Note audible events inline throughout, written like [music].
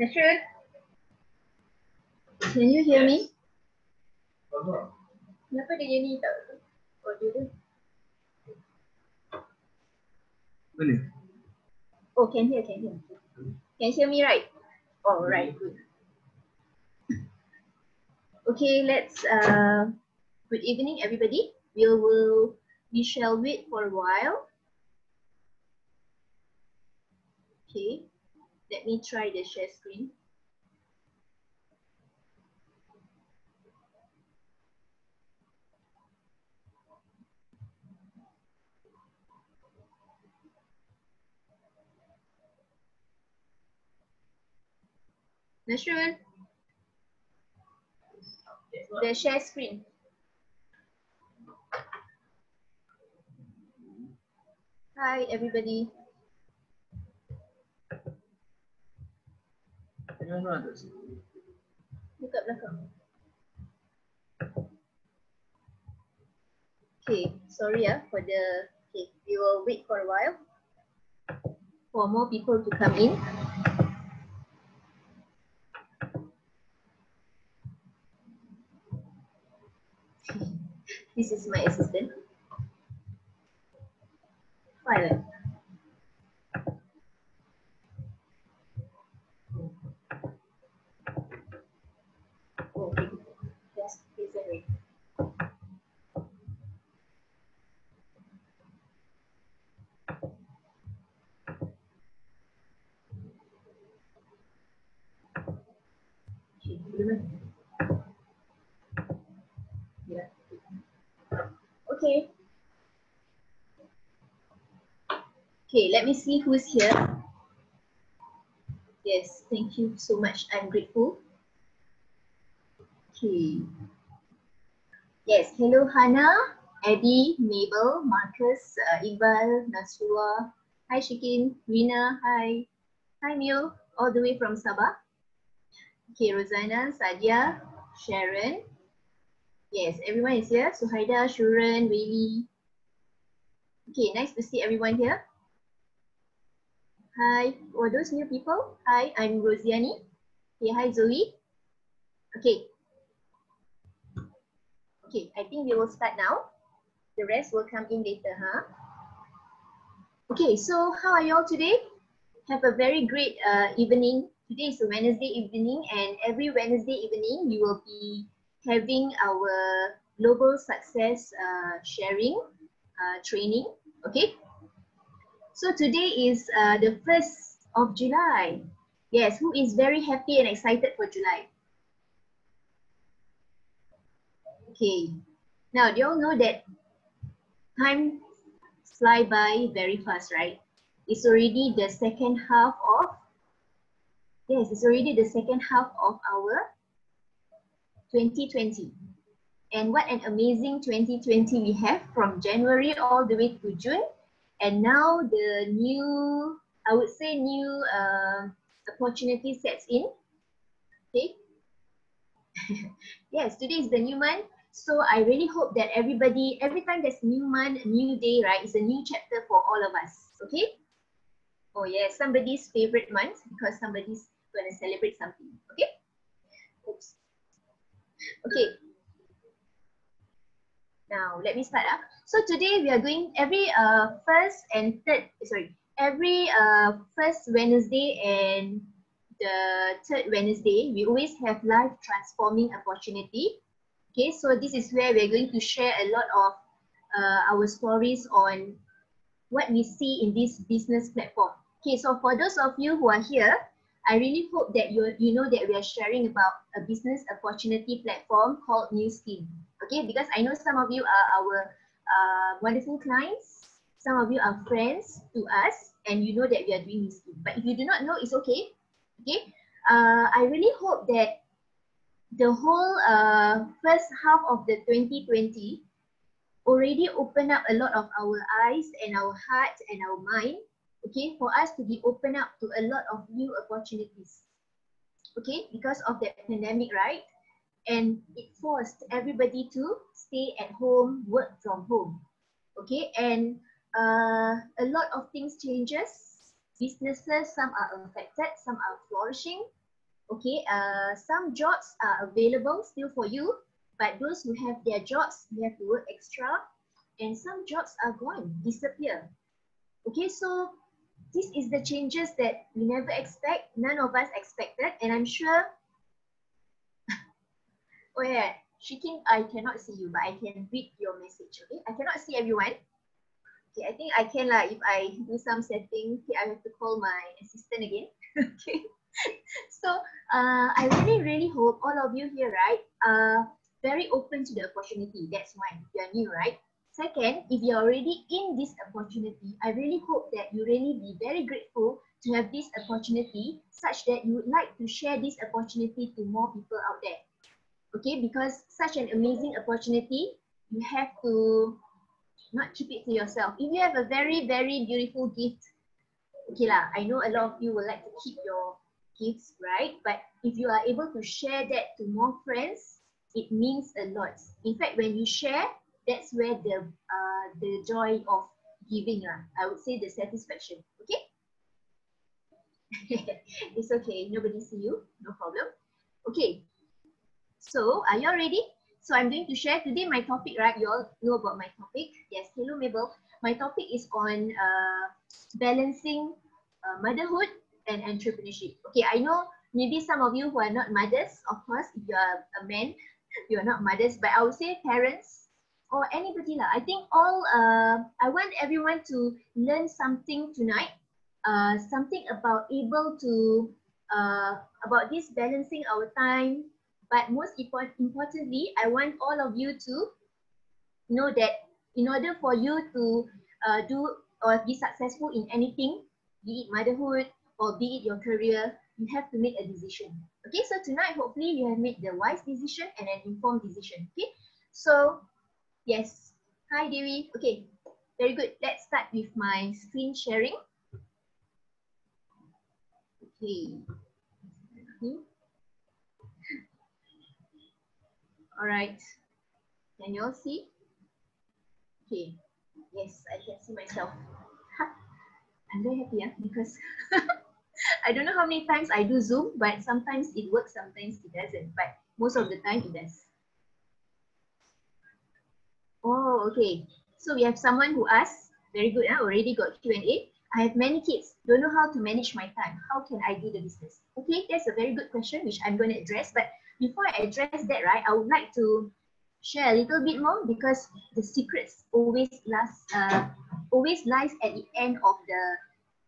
Nashrul? Can you hear me? Kenapa dia ni tak audio dia? Mana? Oh, can hear, can hear. Can hear me right? Oh, right, good. Okay, let's, uh, good evening, everybody. We will, we shall wait for a while. Okay, let me try the share screen. Nashrul, the share screen. Hi, everybody. Yang mana tak sih? Belakang. Okay, sorry ah for the, okay, we will wait for a while for more people to come in. [laughs] This is my assistant. Violet. Okay, gimana? Yeah. Okay. Okay, let me see who's here. Yes, thank you so much. I'm grateful. Okay. Yes, hello Hannah, Eddie, Mabel, Marcus, uh, Iqbal. Hi Shikin, Rina, hi. Hi Mio, all the way from Sabah. Okay, Rosanna, Sadia, Sharon. Yes, everyone is here. Suhaida, Shuran, Waylee. Okay, nice to see everyone here. Hi, for those new people, hi, I'm Rosiani. Okay, hi Zoe. Okay. Okay, I think we will start now. The rest will come in later, huh? Okay, so how are you all today? Have a very great uh, evening. Today is a Wednesday evening and every Wednesday evening we will be having our global success uh, sharing uh, training. Okay. So today is uh, the 1st of July. Yes, who is very happy and excited for July? Okay. Now, do you all know that time fly by very fast, right? It's already the second half of, yes, it's already the second half of our 2020. And what an amazing 2020 we have from January all the way to June. And now the new, I would say new uh, opportunity sets in. Okay. [laughs] yes, today is the new month. So I really hope that everybody, every time there's new month, new day, right, it's a new chapter for all of us. Okay. Oh yes, somebody's favorite month because somebody's to celebrate something. Okay. Oops. Okay. Now let me start up. So today we are going every uh, first and third, sorry, every uh, first Wednesday and the third Wednesday, we always have life transforming opportunity. Okay, so this is where we're going to share a lot of uh, our stories on what we see in this business platform. Okay, so for those of you who are here, I really hope that you, you know that we are sharing about a business opportunity platform called Nu Skin. Okay, because I know some of you are our uh, wonderful clients, some of you are friends to us, and you know that we are doing Nu Skin. But if you do not know, it's okay. Okay, uh, I really hope that the whole uh, first half of the 2020 already opened up a lot of our eyes and our hearts and our mind okay, for us to be open up to a lot of new opportunities, okay, because of the pandemic, right? And it forced everybody to stay at home, work from home, okay? And uh, a lot of things changes. Businesses, some are affected, some are flourishing, Okay, uh, some jobs are available still for you, but those who have their jobs, they have to work extra, and some jobs are gone, disappear. Okay, so this is the changes that we never expect, none of us expected, and I'm sure. [laughs] oh yeah, Shikin, I cannot see you, but I can read your message. Okay, I cannot see everyone. Okay, I think I can lah if I do some setting. Okay, I have to call my assistant again. [laughs] okay. [laughs] so uh, I really, really hope all of you here, right, are very open to the opportunity. That's why you are new, right? Second, if you're already in this opportunity, I really hope that you really be very grateful to have this opportunity such that you would like to share this opportunity to more people out there. Okay, because such an amazing opportunity, you have to not keep it to yourself. If you have a very, very beautiful gift, okay lah, I know a lot of you would like to keep your gifts, right? But if you are able to share that to more friends, it means a lot. In fact, when you share, that's where the uh, the joy of giving, uh, I would say the satisfaction. Okay? [laughs] it's okay. Nobody see you. No problem. Okay. So, are you all ready? So, I'm going to share today my topic, right? You all know about my topic. Yes. Hello, Mabel. My topic is on uh, balancing uh, motherhood and entrepreneurship. Okay, I know maybe some of you who are not mothers, of course, if you are a man, [laughs] you are not mothers, but I would say parents or anybody lah. I think all, uh, I want everyone to learn something tonight, uh, something about able to, uh, about this balancing our time, but most important, importantly, I want all of you to know that in order for you to uh, do or be successful in anything, be it motherhood, or be it your career, you have to make a decision. Okay, so tonight, hopefully you have made the wise decision and an informed decision. Okay, so yes. Hi, Dewi. Okay, very good. Let's start with my screen sharing. Okay. [laughs] All right. Can you all see? Okay. Yes, I can see myself. [laughs] I'm very happy yeah, because [laughs] I don't know how many times I do Zoom, but sometimes it works, sometimes it doesn't. But most of the time it does. Oh, okay. So we have someone who asked, very good, huh? already got Q&A. I have many kids, don't know how to manage my time. How can I do the business? Okay, that's a very good question, which I'm going to address. But before I address that, right, I would like to share a little bit more because the secrets always last, uh, always lies at the end of the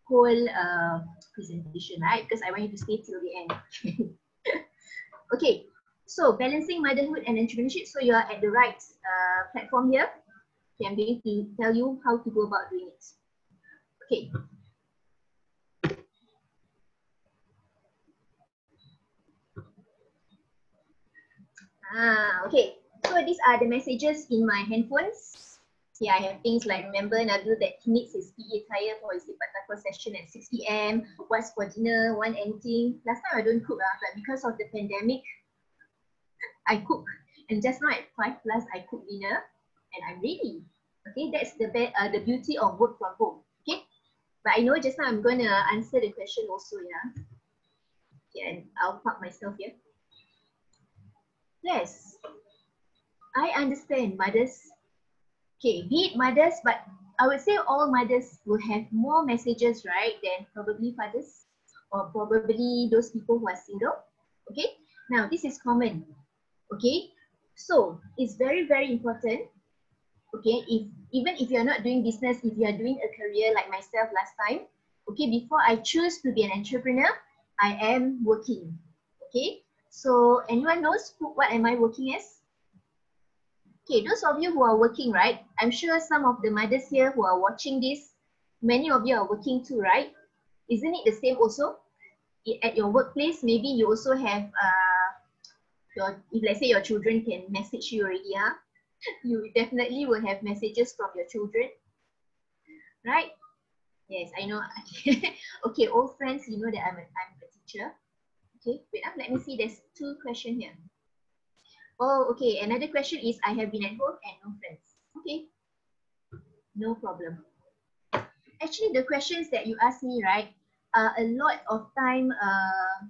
whole uh, presentation, right? Because I want you to stay till the end. [laughs] okay, so balancing motherhood and entrepreneurship. So you are at the right uh, platform here. Okay, I'm going to tell you how to go about doing it. Okay. Ah, okay. So these are the messages in my handphones. Yeah, I have things like remember Nabil that he needs his PA tire for his takraw session at 6 p.m. What's for dinner? Want anything? Last time I don't cook, uh, but because of the pandemic, I cook. And just now at 5 plus, I cook dinner and I'm ready. Okay, that's the be uh, the beauty of work from home. Okay, but I know just now I'm going to answer the question also, yeah. Okay, and I'll park myself here. Yes, I understand mothers. Okay, be it mothers, but I would say all mothers will have more messages, right, than probably fathers or probably those people who are single. Okay, now this is common. Okay, so it's very, very important. Okay, if even if you're not doing business, if you are doing a career like myself last time, okay, before I choose to be an entrepreneur, I am working. Okay, so anyone knows who, what am I working as? Okay, those of you who are working, right? I'm sure some of the mothers here who are watching this, many of you are working too, right? Isn't it the same also? At your workplace, maybe you also have, uh, your, if let's say your children can message you already, huh? [laughs] you definitely will have messages from your children, right? Yes, I know. [laughs] okay, old friends, you know that I'm a, I'm a teacher. Okay, wait, uh, let me see. There's two questions here. Oh, okay. Another question is I have been at home and no friends. Okay, no problem. Actually, the questions that you asked me, right, uh, a lot of time, uh,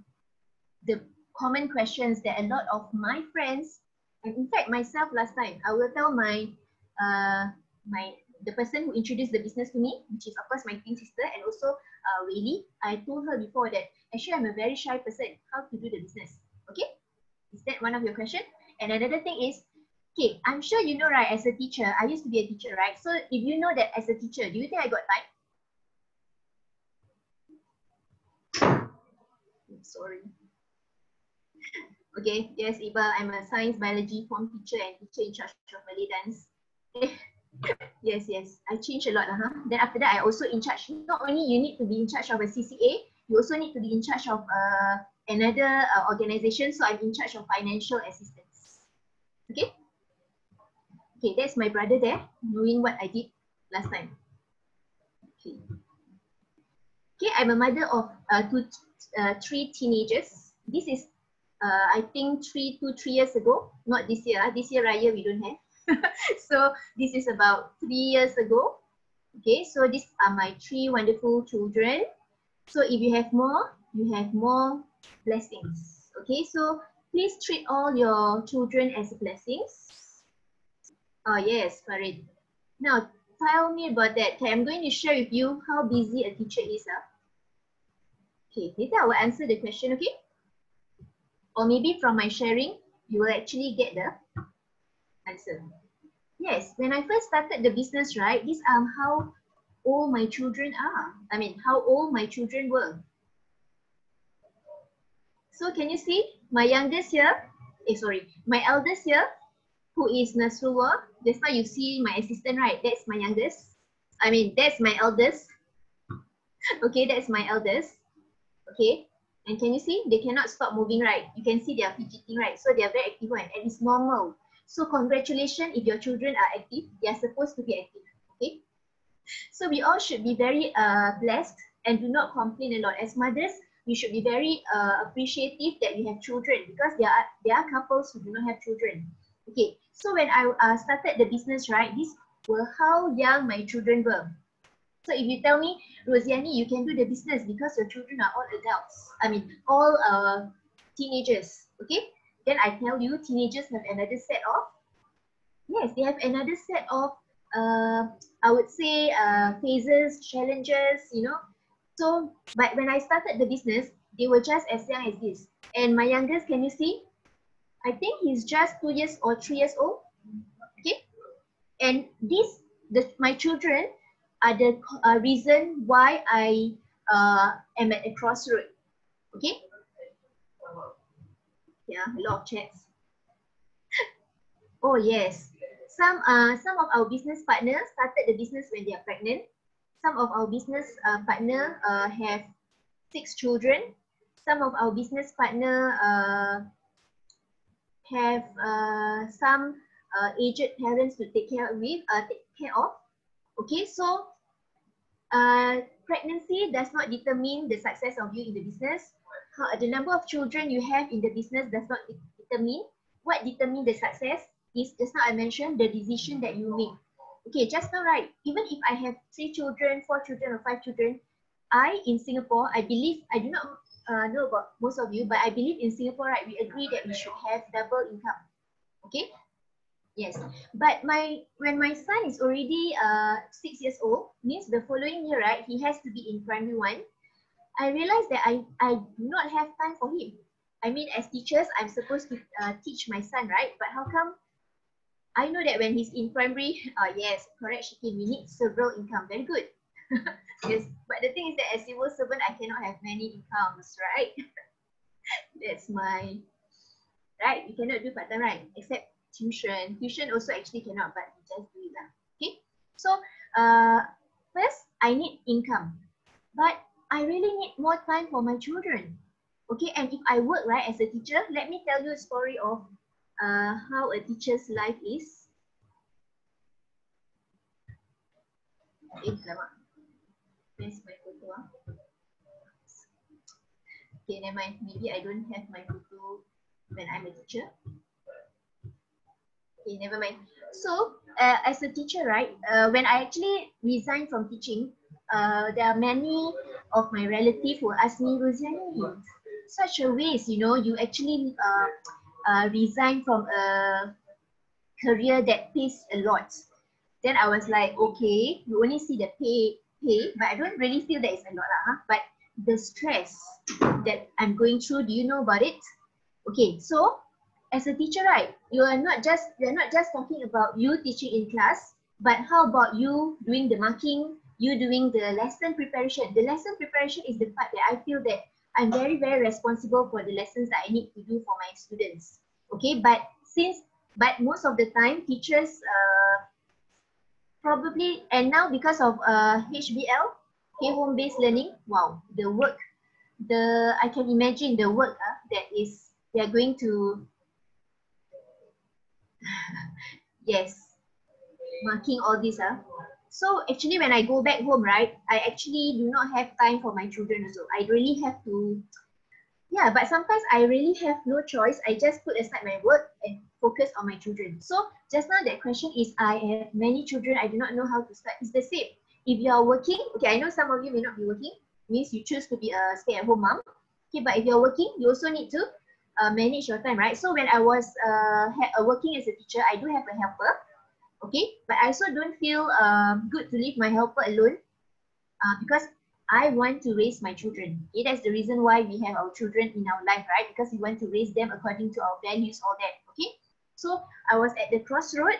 the common questions that a lot of my friends, and in fact myself last time, I will tell my uh, my the person who introduced the business to me, which is of course my twin sister and also uh, Whaley, I told her before that actually I'm a very shy person, how to do the business. Okay, is that one of your question? And another thing is, okay, I'm sure you know right, as a teacher, I used to be a teacher, right? So if you know that as a teacher, do you think I got time? Sorry. Okay, yes, Iba, I'm a science biology form teacher and teacher in charge of Malay dance. [laughs] yes, yes, I changed a lot. Uh -huh. Then after that, I also in charge. Not only you need to be in charge of a CCA, you also need to be in charge of uh, another uh, organization. So I'm in charge of financial assistance. Okay. Okay, that's my brother there, knowing what I did last time. Okay. Okay, I'm a mother of uh, two, uh, three teenagers. This is, uh, I think, three, two, three years ago. Not this year. This year, Raya, we don't have. [laughs] so this is about three years ago. Okay, so these are my three wonderful children. So if you have more, you have more blessings. Okay, so please treat all your children as blessings. Oh yes, Farid. Now tell me about that. Okay, I'm going to share with you how busy a teacher is. Huh? Okay, later I will answer the question, okay? Or maybe from my sharing, you will actually get the answer. Yes, when I first started the business, right, these are how old my children are. I mean, how old my children were. So can you see my youngest here? Eh, sorry, my eldest here, who is Nasrullah. Just now you see my assistant, right? That's my youngest. I mean, that's my eldest. [laughs] okay, that's my eldest. Okay, and can you see? They cannot stop moving, right? You can see they are fidgeting, right? So they are very active and it's normal. So congratulations if your children are active. They are supposed to be active, okay? So we all should be very uh, blessed and do not complain a lot. As mothers, we should be very uh, appreciative that we have children because there are, there are couples who do not have children. Okay, so when I uh, started the business, right, this were how young my children were. So if you tell me, Rosiani, you can do the business because your children are all adults. I mean, all uh, teenagers, okay? Then I tell you, teenagers have another set of, yes, they have another set of, uh, I would say, uh, phases, challenges, you know. So, but when I started the business, they were just as young as this. And my youngest, can you see? I think he's just two years or three years old. Okay. And this, the, my children are the uh, reason why I uh, am at a crossroad. Okay. Yeah, a lot of chats. [laughs] oh yes. Some uh some of our business partners started the business when they are pregnant. Some of our business uh, partner uh, have six children. Some of our business partner uh, have uh, some uh, aged parents to take care with, uh, take care of. Okay, so uh, pregnancy does not determine the success of you in the business. The number of children you have in the business does not determine. What determines the success is just now I mentioned the decision that you make. Okay, just now, right? Even if I have three children, four children, or five children, I in Singapore, I believe I do not uh, know about most of you, but I believe in Singapore, right? We agree that we should have double income. Okay. Yes, but my when my son is already uh six years old, means the following year, right? He has to be in primary one. I realized that I I do not have time for him. I mean, as teachers, I'm supposed to uh, teach my son, right? But how come I know that when he's in primary, [laughs] uh, yes, correct, Shiki, we need several income. Very good. [laughs] yes, but the thing is that as civil servant, I cannot have many incomes, right? [laughs] That's my, right? You cannot do part-time, right? Except tuition. Tuition also actually cannot, but we just do it. Okay. So, uh, first, I need income. But I really need more time for my children. Okay, and if I work, right, as a teacher, let me tell you a story of uh, how a teacher's life is. Where's my photo? Ah? Okay, never mind. Maybe I don't have my photo when I'm a teacher. Okay, never mind. So, uh, as a teacher, right, uh, when I actually resigned from teaching, uh, there are many of my relatives who ask me, Rosiani, such a waste, you know, you actually uh, uh, resign from a career that pays a lot. Then I was like, okay, you only see the pay, pay, but I don't really feel that it's a lot, huh? but the stress that I'm going through, do you know about it? Okay, so as a teacher, right, you are not just, you're not just talking about you teaching in class, but how about you doing the marking, you doing the lesson preparation. The lesson preparation is the part that I feel that I'm very, very responsible for the lessons that I need to do for my students. Okay, but since, but most of the time, teachers uh, probably, and now because of uh, HBL, okay, home-based learning, wow, the work, the, I can imagine the work uh, that is, they are going to, [laughs] yes, marking all this. Uh, so actually when I go back home, right, I actually do not have time for my children also. I really have to, yeah, but sometimes I really have no choice. I just put aside my work and focus on my children. So just now that question is, I have many children, I do not know how to start. It's the same. If you are working, okay, I know some of you may not be working, means you choose to be a stay-at-home mom. Okay, but if you're working, you also need to uh, manage your time, right? So when I was uh, working as a teacher, I do have a helper okay? But i also don't feel um, good to leave my helper alone uh, because i want to raise my children. Okay? That's the reason why we have our children in our life right? Because we want to raise them according to our values all that. Okay? So i was at the crossroad.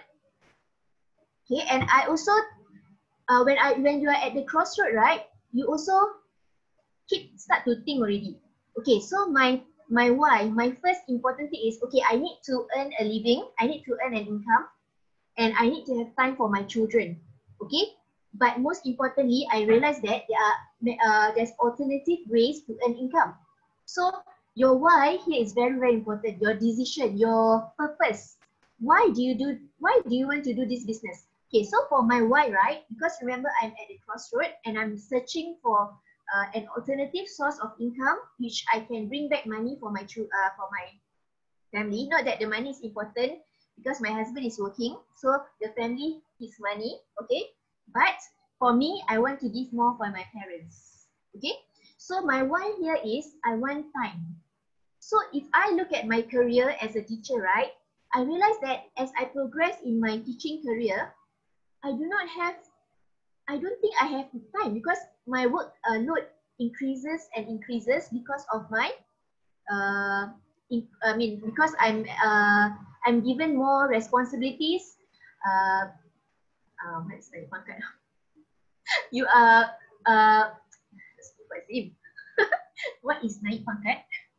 Okay? And i also uh, when i when you are at the crossroad right you also keep start to think already. Okay? So my my why my first important thing is okay i need to earn a living. I need to earn an income and I need to have time for my children. Okay, but most importantly, I realized that there are uh, there's alternative ways to earn income. So your why here is very very important. Your decision, your purpose. Why do you do? Why do you want to do this business? Okay, so for my why, right? Because remember, I'm at the crossroad and I'm searching for uh, an alternative source of income which I can bring back money for my uh, for my family. Not that the money is important, because my husband is working, so the family is money, okay? But for me, I want to give more for my parents, okay? So my why here is I want time. So if I look at my career as a teacher, right, I realize that as I progress in my teaching career, I do not have, I don't think I have time because my work load increases and increases because of my, uh, in, I mean, because I'm, uh, I'm given more responsibilities. Uh, uh, the pangkat? you are, uh, what is naik pangkat? [laughs]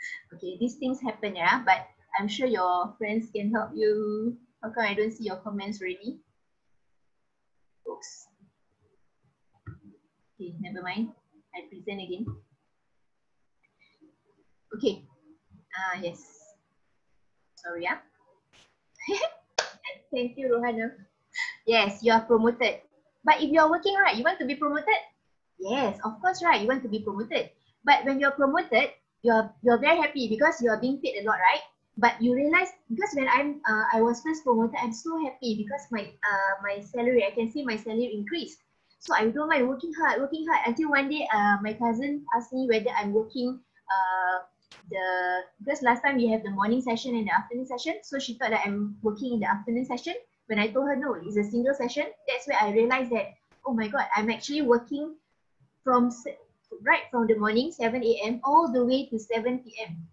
[laughs] Okay, these things happen, yeah, but I'm sure your friends can help you. How come I don't see your comments already? Oops. Okay, never mind. I present again. Okay. Ah, uh, yes. Sorry, yeah. [laughs] Thank you, Rohana. Yes, you are promoted. But if you're working right, you want to be promoted? Yes, of course, right. You want to be promoted. But when you're promoted, you're you're very happy because you are being paid a lot, right? But you realize because when I'm uh, I was first promoted, I'm so happy because my uh my salary I can see my salary increase. So I don't mind working hard, working hard until one day uh my cousin asked me whether I'm working uh the because last time we have the morning session and the afternoon session so she thought that i'm working in the afternoon session. When i told her no it's a single session that's where i realized that oh my god i'm actually working from right from the morning 7 a.m all the way to 7 p.m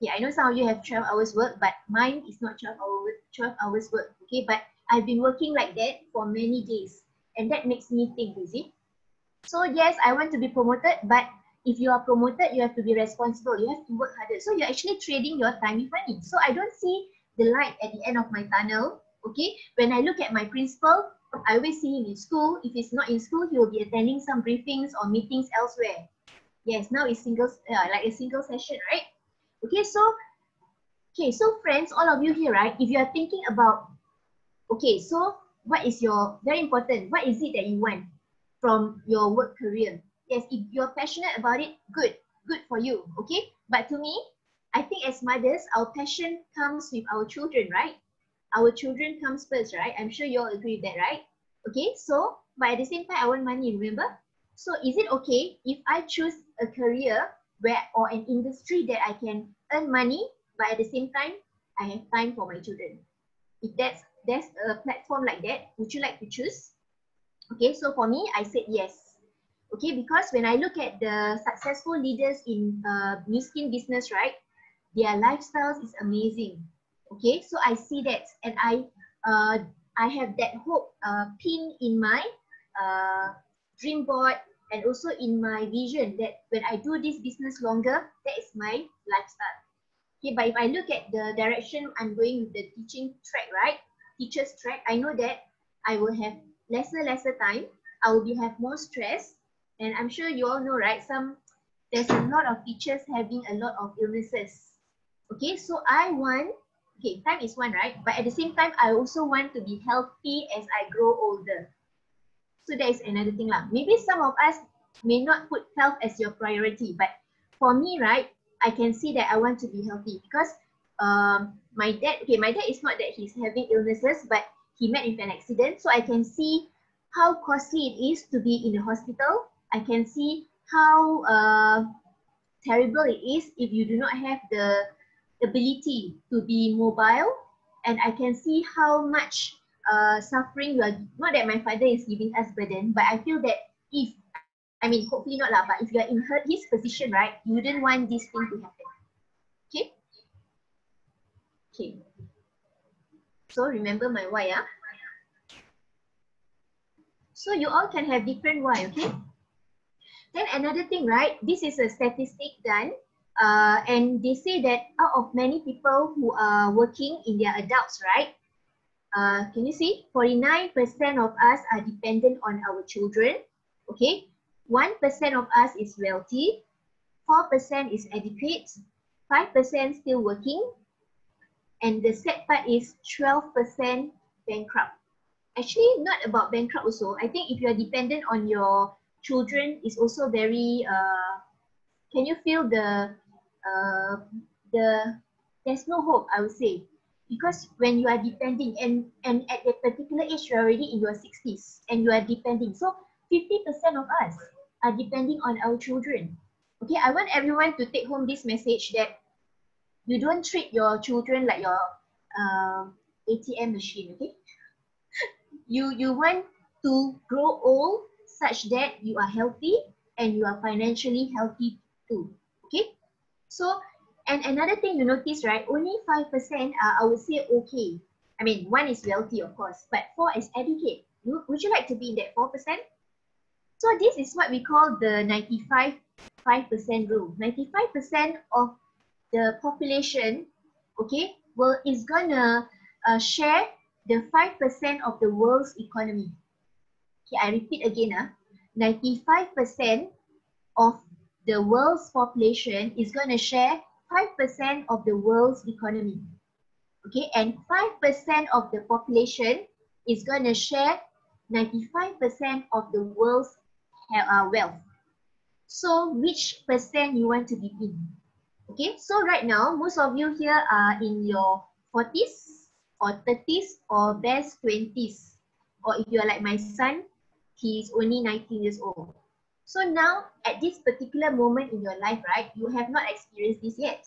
yeah i know some of you have 12 hours work but mine is not 12 hours 12 hours work okay? But i've been working like that for many days and that makes me think see? So yes i want to be promoted but if you are promoted, you have to be responsible. You have to work harder. So you're actually trading your time with money. So I don't see the light at the end of my tunnel. Okay. When I look at my principal, I always see him in school. If he's not in school, he will be attending some briefings or meetings elsewhere. Yes, now it's single, uh, like a single session, right? Okay, so, okay, so friends, all of you here, right? If you are thinking about, okay, so what is your, very important, what is it that you want from your work career? Yes, if you're passionate about it, good, good for you, okay? But to me, I think as mothers, our passion comes with our children, right? Our children comes first, right? I'm sure you all agree with that, right? Okay, so, but at the same time, I want money, remember? So is it okay if I choose a career where or an industry that I can earn money, but at the same time, I have time for my children. If that's there's a platform like that, would you like to choose? Okay, so for me, I said yes. Okay, because when I look at the successful leaders in uh, Nu Skin business, right, their lifestyles is amazing. Okay, so I see that and I uh, I have that hope uh, pinned in my uh, dream board and also in my vision that when I do this business longer, that is my lifestyle. Okay, but if I look at the direction I'm going with the teaching track, right? Teacher's track, I know that I will have lesser, lesser time. I will be have more stress. And I'm sure you all know, right? Some there's a lot of teachers having a lot of illnesses. Okay, so I want, okay, time is one, right? But at the same time, I also want to be healthy as I grow older. So that is another thing lah. Maybe some of us may not put health as your priority, but for me, right, I can see that I want to be healthy because um, my dad, okay, my dad is not that he's having illnesses, but he met with an accident. So I can see how costly it is to be in the hospital. I can see how uh, terrible it is if you do not have the ability to be mobile. And I can see how much uh, suffering you are, not that my father is giving us burden, but I feel that if, I mean, hopefully not lah, but if you are in her, his position, right, you wouldn't want this thing to happen. Okay? Okay. So remember my why, ah? So you all can have different why, okay? Then another thing, right? This is a statistic done. Uh, and they say that out of many people who are working in their adults, right? Uh, can you see? 49% of us are dependent on our children. Okay. 1% of us is wealthy. 4% is adequate. 5% still working. And the sad part is 12% bankrupt. Actually, not about bankrupt also. I think if you are dependent on your children, is also very, uh, can you feel the, uh, the, there's no hope, I would say. Because when you are depending and and at a particular age you're already in your 60s and you are depending. So 50% of us are depending on our children. Okay i want everyone to take home this message that you don't treat your children like your uh, atm machine okay? [laughs] You you want to grow old such that you are healthy and you are financially healthy too okay so and another thing you notice, right, only 5% are, I would say, okay. I mean, one is wealthy, of course, but four is educate. Would you like to be in that 4%? So this is what we call the 95 5% rule. 95% of the population, okay, well, is gonna uh, share the 5% of the world's economy. Okay, I repeat again, uh, 95% of the world's population is gonna share 5% of the world's economy. Okay, and 5% of the population is going to share 95% of the world's uh, wealth. So which percent you want to be in? Okay, so right now, most of you here are in your 40s or 30s or best 20s. Or if you are like my son, he is only 19 years old. So now, at this particular moment in your life, right, you have not experienced this yet.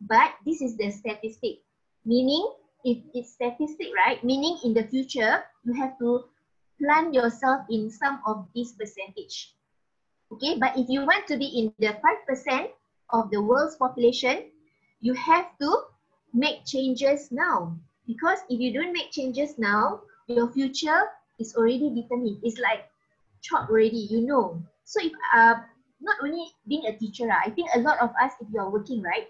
But this is the statistic. Meaning, if it's statistic, right, meaning in the future, you have to plan yourself in some of this percentage. Okay, but if you want to be in the 5% of the world's population, you have to make changes now. Because if you don't make changes now, your future is already determined. It's like chalk already, you know. So if uh, not only being a teacher, uh, I think a lot of us, if you're working, right,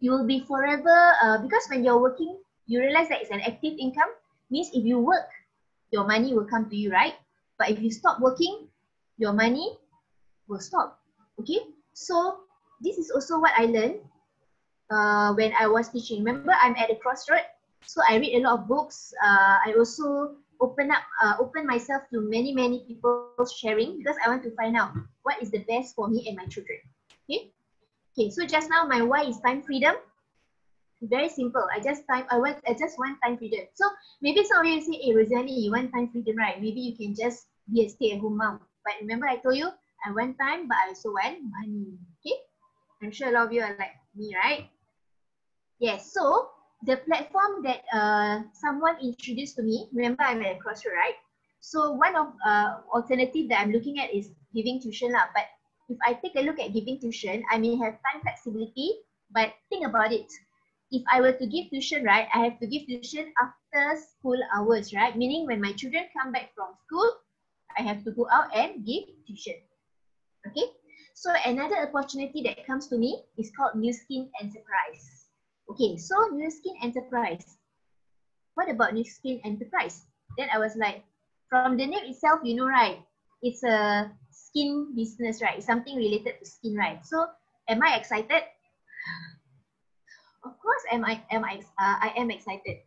you will be forever, uh, because when you're working, you realize that it's an active income, means if you work, your money will come to you, right? But if you stop working, your money will stop, okay? So this is also what I learned uh, when I was teaching. Remember, I'm at a crossroad, so I read a lot of books. Uh, I also open up, uh, open myself to many, many people sharing because I want to find out what is the best for me and my children. Okay. Okay. So just now my why is time freedom. Very simple. I just time. I want. I just want time freedom. So maybe some of you say, "Hey, Rosalie, you want time freedom, right? Maybe you can just be a stay-at-home mom." But remember, I told you I want time, but I also want money. Okay. I'm sure a lot of you are like me, right? Yes, so the platform that uh, someone introduced to me, remember I'm at a crossroad, right? So one of uh, alternative that I'm looking at is giving tuition lah. But if I take a look at giving tuition, I may have time flexibility. But think about it. If I were to give tuition, right, I have to give tuition after school hours, right? Meaning when my children come back from school, I have to go out and give tuition. Okay. So another opportunity that comes to me is called Nu Skin Enterprise. Okay, so Nu Skin Enterprise. What about Nu Skin Enterprise? Then I was like, from the name itself, you know, right? It's a skin business, right? Something related to skin, right? So am I excited? Of course, am I am I uh, I am excited.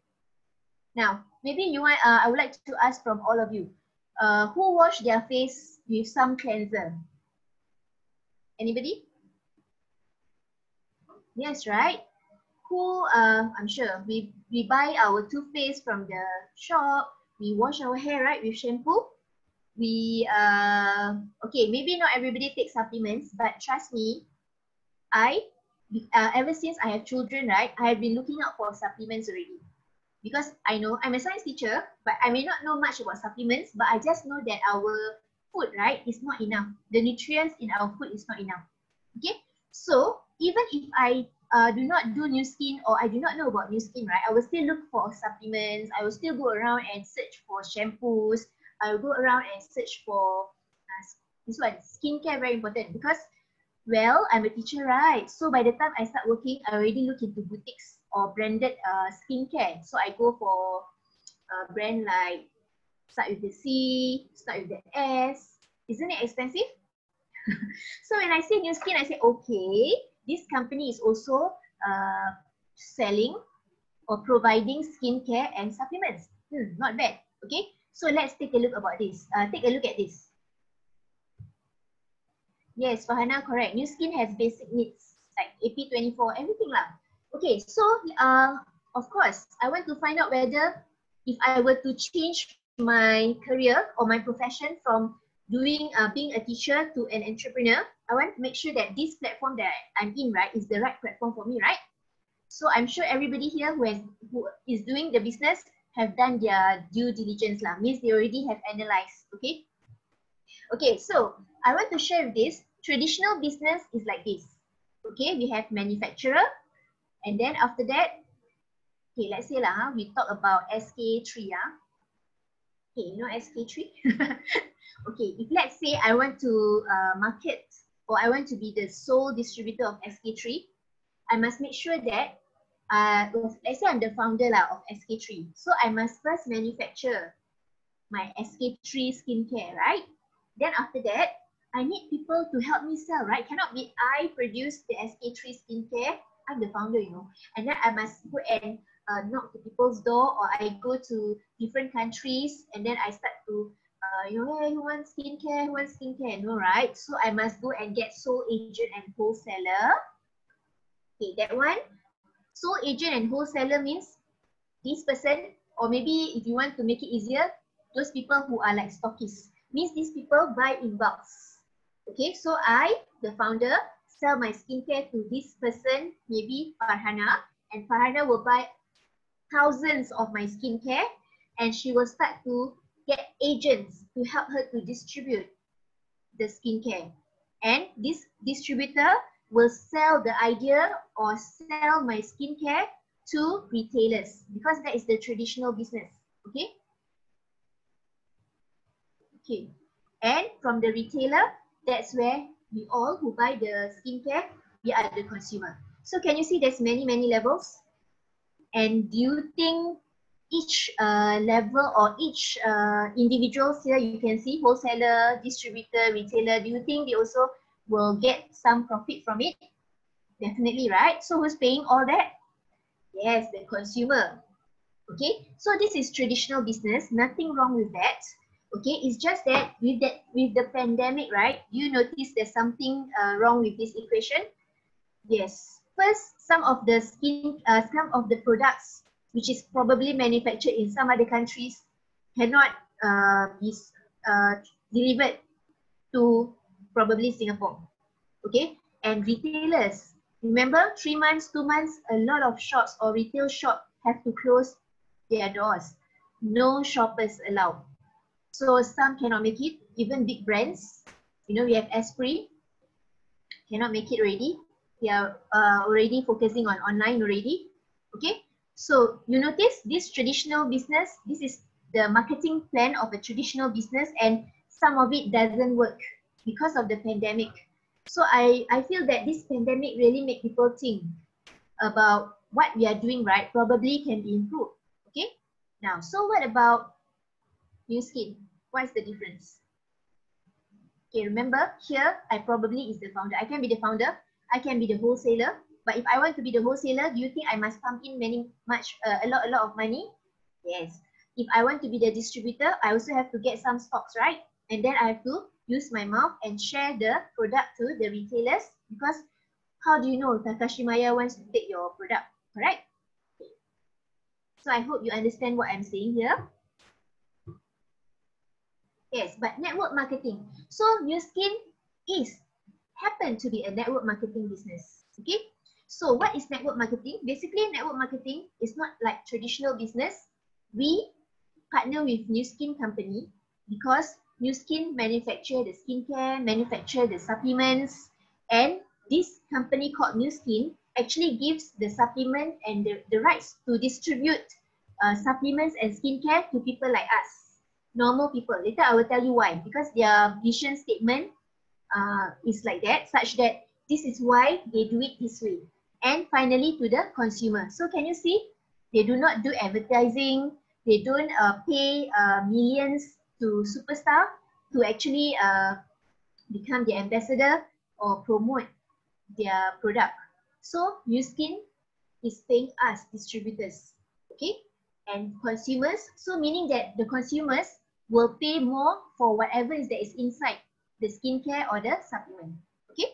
Now, maybe you want uh, I would like to ask from all of you, uh, who wash their face with some cleanser? Anybody? Yes, right? Who, uh, I'm sure, we, we buy our toothpaste from the shop, we wash our hair, right, with shampoo. We, uh, okay, maybe not everybody takes supplements, but trust me, I, uh, ever since I have children, right, I have been looking out for supplements already. Because I know, I'm a science teacher, but I may not know much about supplements, but I just know that our food, right, is not enough. The nutrients in our food is not enough. Okay, so even if I uh, do not do Nu Skin or I do not know about Nu Skin, right, I will still look for supplements. I will still go around and search for shampoos. I will go around and search for uh, this one, skincare, very important because, well, I'm a teacher, right? So by the time I start working, I already look into boutiques or branded uh, skincare. So I go for a brand like, start with the C, start with the S. Isn't it expensive? [laughs] so when I say Nu Skin, I say, okay, this company is also uh, selling or providing skincare and supplements. Hmm, not bad. Okay, so let's take a look about this. Uh, take a look at this. Yes, Farhana, correct. Nu Skin has basic needs like AP24, everything lah. Okay, so uh, of course, I want to find out whether if I were to change my career or my profession from doing uh, being a teacher to an entrepreneur, I want to make sure that this platform that I'm in, right, is the right platform for me, right? So I'm sure everybody here who, has, who is doing the business have done their due diligence lah. Means they already have analyzed, okay? Okay, so I want to share this. Traditional business is like this. Okay, we have manufacturer. And then after that, okay, let's say lah, we talk about SK3. Ah. Okay, you know SK3? [laughs] okay, if let's say I want to uh, market or I want to be the sole distributor of SK3, I must make sure that, uh, let's say I'm the founder lah, of SK3. So I must first manufacture my SK3 skincare, right? Then after that, I need people to help me sell, right? Cannot be I produce the SK3 skincare. I'm the founder, you know. And then I must go and uh, knock to people's door or I go to different countries and then I start to uh, you know, hey, who wants skincare? Who want skincare? No, right? So I must go and get sole agent and wholesaler. Okay, that one. Sole agent and wholesaler means this person, or maybe if you want to make it easier, those people who are like stockists. Means these people buy in bulk. Okay, so I, the founder, sell my skincare to this person, maybe Farhana, and Farhana will buy thousands of my skincare and she will start to get agents to help her to distribute the skincare. And this distributor will sell the idea or sell my skincare to retailers because that is the traditional business. Okay. Okay. And from the retailer, that's where we all who buy the skincare, we are the consumer. So can you see there's many, many levels? And do you think each uh, level or each uh, individuals here, you can see wholesaler, distributor, retailer, do you think they also will get some profit from it? Definitely, right? So who's paying all that? Yes, the consumer. Okay, so this is traditional business, nothing wrong with that. Okay, it's just that with that with the pandemic, right? You notice there's something uh, wrong with this equation. Yes, first, some of the skin, uh, some of the products which is probably manufactured in some other countries cannot uh, be uh, delivered to probably Singapore. Okay, and retailers. Remember, three months, two months, a lot of shops or retail shop have to close their doors. No shoppers allowed. So some cannot make it, even big brands. You know, we have Esprit, cannot make it already. They are uh, already focusing on online already. Okay, so you notice this traditional business, this is the marketing plan of a traditional business and some of it doesn't work because of the pandemic. So I, I feel that this pandemic really make people think about what we are doing right probably can be improved. Okay. Now, so what about Nu Skin? What is the difference? Okay, remember here I probably is the founder. I can be the founder. I can be the wholesaler. But if I want to be the wholesaler, do you think I must pump in many much uh, a lot a lot of money? Yes. If I want to be the distributor, I also have to get some stocks, right? And then I have to use my mouth and share the product to the retailers because how do you know Takashimaya wants to take your product, correct? Okay. So I hope you understand what I'm saying here. Yes, but network marketing. So Nu Skin is happen to be a network marketing business. Okay. So what is network marketing? Basically, network marketing is not like traditional business. We partner with Nu Skin company because Nu Skin manufacture the skincare, manufacture the supplements, and this company called Nu Skin actually gives the supplement and the, the rights to distribute uh, supplements and skincare to people like us, normal people. Later I will tell you why. Because their vision statement uh, is like that, such that this is why they do it this way. And finally to the consumer. So can you see? They do not do advertising. They don't uh, pay uh, millions to superstar to actually uh, become the ambassador or promote their product. So Skin is paying us distributors, okay, and consumers. So meaning that the consumers will pay more for whatever is that is inside the skincare or the supplement, okay.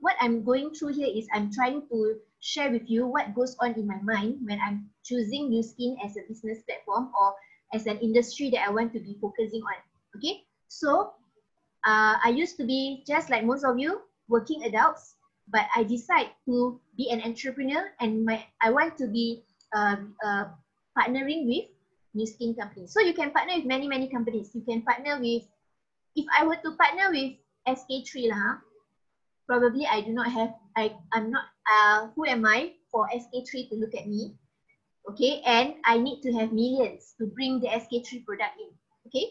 What I'm going through here is I'm trying to share with you what goes on in my mind when I'm choosing Nu Skin as a business platform or as an industry that I want to be focusing on. Okay, so uh, I used to be just like most of you, working adults, but I decide to be an entrepreneur and my I want to be uh, uh, partnering with Nu Skin companies. So you can partner with many many companies. You can partner with, if I were to partner with SK3 lah, probably I do not have, I, I'm not, uh, who am I for SK3 to look at me? Okay, and I need to have millions to bring the SK3 product in. Okay.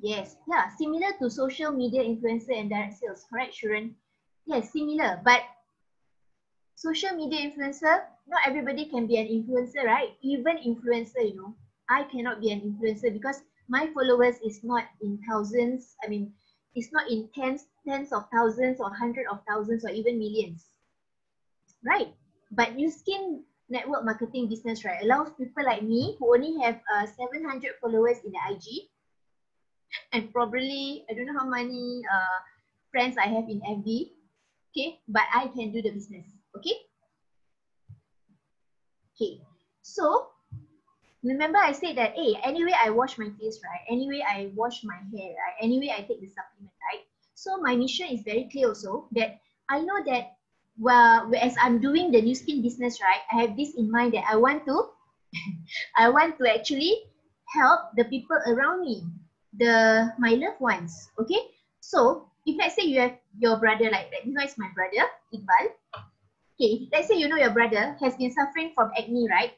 Yes, yeah, similar to social media influencer and direct sales, correct, Shuren? Yes, similar, but social media influencer, not everybody can be an influencer, right? Even influencer, you know, I cannot be an influencer because my followers is not in thousands. I mean, it's not in tens, tens of thousands or hundreds of thousands or even millions, right? But Nu Skin network marketing business, right, allows people like me who only have uh, 700 followers in the IG and probably, I don't know how many uh, friends I have in FB, okay, but I can do the business, okay? Okay, so remember I said that, hey, anyway I wash my face, right? Anyway I wash my hair, right? Anyway I take the supplement, right? So my mission is very clear also that I know that well, as I'm doing the Nu Skin business, right, I have this in mind that I want to, [laughs] I want to actually help the people around me, the my loved ones. Okay, so if let's say you have your brother like that, you know, it's my brother Iqbal. Okay, let's say you know your brother has been suffering from acne, right?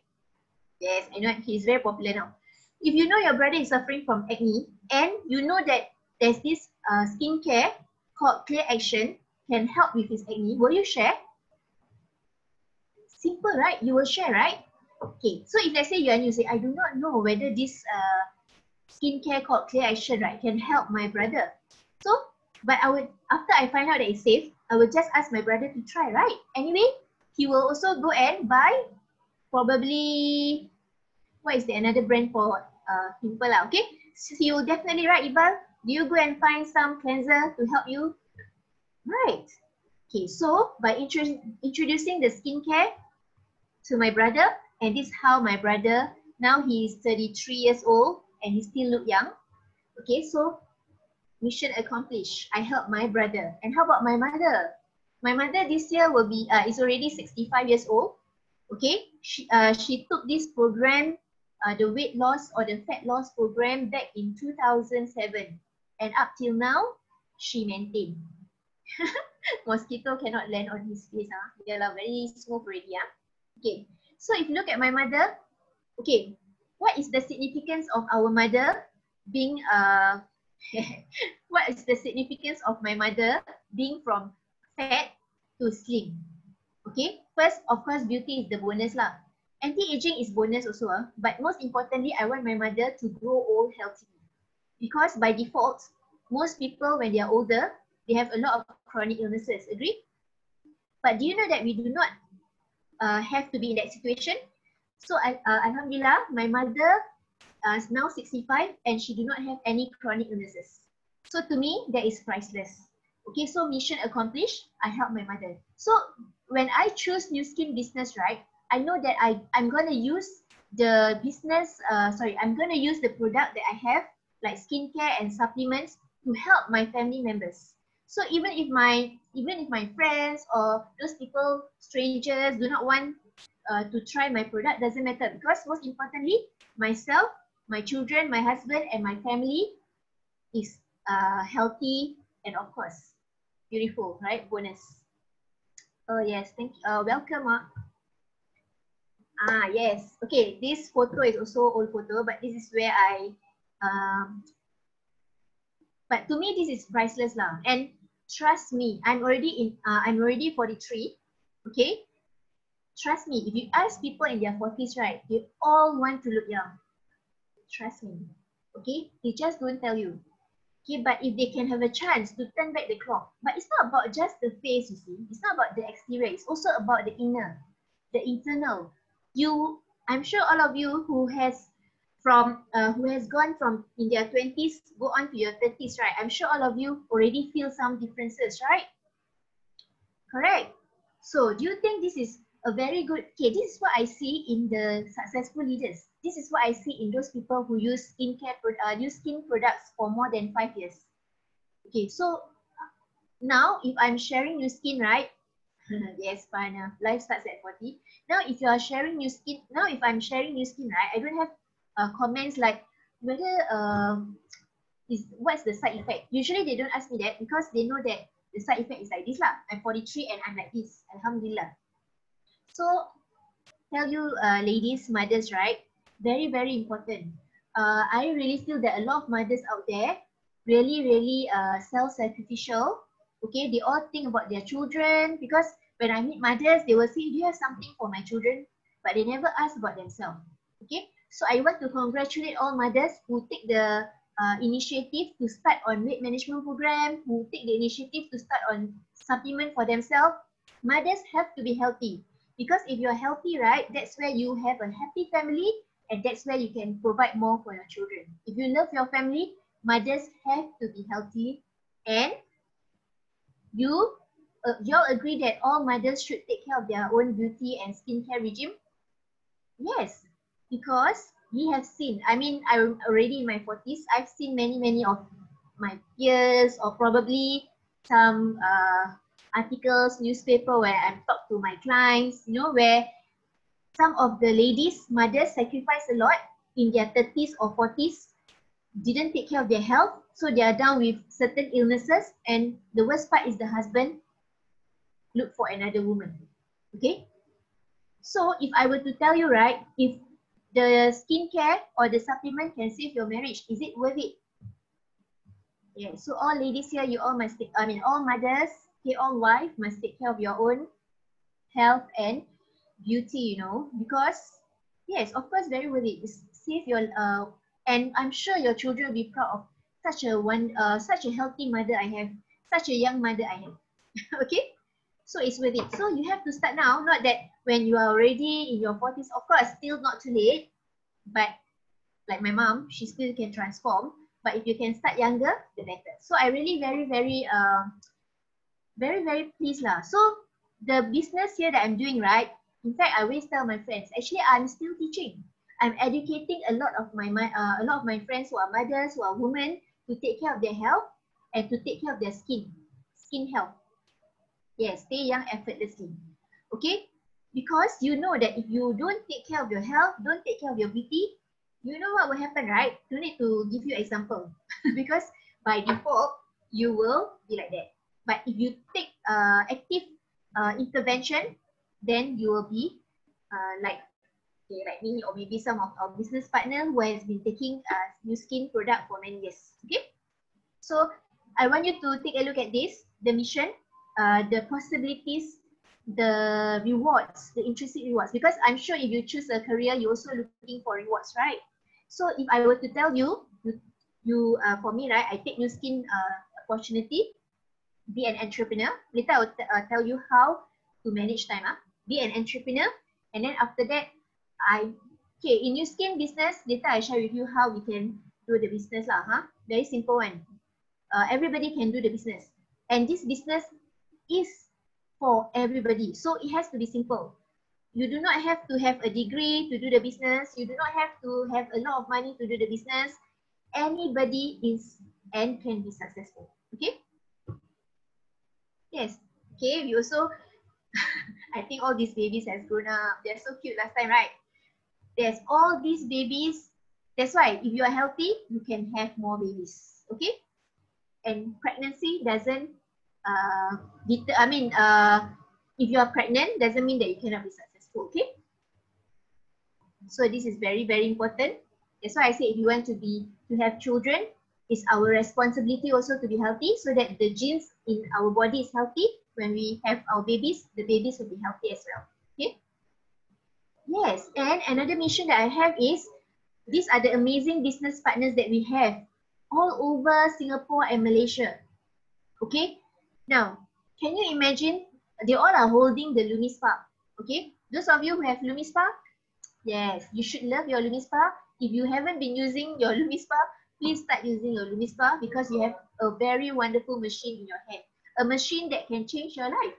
Yes, I know he's very popular now. If you know your brother is suffering from acne and you know that there's this uh, skincare called Clear Action can help with his acne, will you share? Simple, right? You will share, right? Okay, so if let's say you and you say, I do not know whether this uh, skincare called Clear Action, right, can help my brother. So, but I would, after I find out that it's safe, I will just ask my brother to try, right? Anyway, he will also go and buy probably, what is the another brand for uh, pimple lah, okay? So will definitely, right, Iqbal? Do you go and find some cleanser to help you? Right. Okay, so by intro introducing the skincare to my brother, and this is how my brother, now he is 33 years old and he still look young. Okay, so mission accomplished. I helped my brother. And how about my mother? My mother this year will be uh, is already 65 years old. Okay, she uh, she took this program, uh, the weight loss or the fat loss program back in 2007, and up till now, she maintained. [laughs] Mosquito cannot land on his face. Huh? they are very smooth already. Ah, okay. So if you look at my mother, okay, what is the significance of our mother being uh [laughs] what is the significance of my mother being from fat to slim? Okay, first of course beauty is the bonus lah. Anti-aging is bonus also ah, but most importantly I want my mother to grow old healthy because by default most people when they are older they have a lot of chronic illnesses. Agree? But do you know that we do not uh, have to be in that situation. So uh, Alhamdulillah, my mother uh, is now 65 and she do not have any chronic illnesses. So to me, that is priceless. Okay, so mission accomplished, I help my mother. So when I choose Nu Skin business, right, I know that I, I'm going to use the business, uh, sorry, I'm going to use the product that I have, like skincare and supplements to help my family members. So even if my even if my friends or those people, strangers, do not want uh, to try my product, doesn't matter because most importantly, myself, my children, my husband, and my family is uh, healthy and of course beautiful, right? Bonus. Oh yes, thank you. Uh, welcome, Mark. Ah yes, okay. This photo is also old photo, but this is where I um, but to me this is priceless lah and trust me, I'm already in, uh, I'm already 43, okay? Trust me, if you ask people in their 40s, right, they all want to look young. Trust me, okay? They just don't tell you. Okay, but if they can have a chance to turn back the clock, but it's not about just the face, you see. It's not about the exterior. It's also about the inner, the internal. You, I'm sure all of you who has from uh, who has gone from in their 20s go on to your 30s right? I'm sure all of you already feel some differences right? Correct. So do you think this is a very good okay this is what i see in the successful leaders. This is what i see in those people who use skincare uh, use skin products for more than five years. Okay so now if i'm sharing Nu Skin right [laughs] yes fine life starts at 40 now if you are sharing Nu Skin now if i'm sharing Nu Skin right i don't have uh, comments like whether uh, is what's the side effect. Usually they don't ask me that because they know that the side effect is like this lah. I'm 43 and I'm like this. Alhamdulillah. So tell you uh, ladies, mothers, right? Very, very important. Uh, I really feel that a lot of mothers out there really, really uh, self-sacrificial. Okay, they all think about their children because when I meet mothers, they will say, do you have something for my children? But they never ask about themselves. Okay, so I want to congratulate all mothers who take the uh, initiative to start on weight management program, who take the initiative to start on supplement for themselves. Mothers have to be healthy because if you're healthy, right, that's where you have a happy family and that's where you can provide more for your children. If you love your family, mothers have to be healthy and you uh, y'all agree that all mothers should take care of their own beauty and skincare regime? Yes, because we have seen, I mean, I'm already in my 40s, I've seen many, many of my peers or probably some uh, articles, newspaper where I've talked to my clients, you know, where some of the ladies, mothers sacrifice a lot in their 30s or 40s, didn't take care of their health, so they are down with certain illnesses and the worst part is the husband look for another woman, okay? So if I were to tell you, right, if the skincare or the supplement can save your marriage. Is it worth it? Yeah, so all ladies here, you all must take, I mean, all mothers, okay, all wife must take care of your own health and beauty, you know, because yes, of course, very worth it. Save your, uh, and I'm sure your children will be proud of such a one, uh, such a healthy mother I have, such a young mother I have. [laughs] okay? So it's worth it. So you have to start now, not that when you are already in your 40s, of course, still not too late, but like my mom, she still can transform. But if you can start younger, the better. So I really very, very, uh, very, very pleased lah. So the business here that I'm doing, right? In fact, I always tell my friends, actually, I'm still teaching. I'm educating a lot of my, uh, a lot of my friends who are mothers, who are women, to take care of their health. and to take care of their skin, skin health. Yes, stay young effortlessly. Okay? Because you know that if you don't take care of your health, don't take care of your beauty, you know what will happen, right? Don't need to give you example. [laughs] because by default, you will be like that. But if you take uh, active uh, intervention, then you will be uh, like okay, like me or maybe some of our business partner who has been taking uh, Nu Skin product for many years. Okay, so I want you to take a look at this, the mission, uh, the possibilities, the rewards, the intrinsic rewards. Because I'm sure if you choose a career, you're also looking for rewards, right? So if I were to tell you, you, you uh, for me, right, I take Nu Skin uh, opportunity, be an entrepreneur. Later I'll uh, tell you how to manage time. Uh. Be an entrepreneur, and then after that, I okay in Nu Skin business. Later I share with you how we can do the business lah. Huh? Very simple one. Uh, everybody can do the business, and this business is for everybody. So it has to be simple. You do not have to have a degree to do the business. You do not have to have a lot of money to do the business. Anybody is and can be successful. Okay. Yes. Okay. We also, [laughs] I think all these babies has grown up. They're so cute last time, right? There's all these babies. That's why if you are healthy, you can have more babies. Okay. And pregnancy doesn't, uh, I mean, uh, if you are pregnant, doesn't mean that you cannot be successful. Okay. So this is very, very important. That's why I say if you want to be, to have children, it's our responsibility also to be healthy so that the genes in our body is healthy. When we have our babies, the babies will be healthy as well. Okay. Yes, and another mission that I have is these are the amazing business partners that we have all over Singapore and Malaysia. Okay. Now, can you imagine they all are holding the Lumispa. Okay. Those of you who have Lumispa, yes, you should love your Lumispa. If you haven't been using [laughs] your Lumispa, please start using your Lumispa because you have a very wonderful machine in your hand. A machine that can change your life.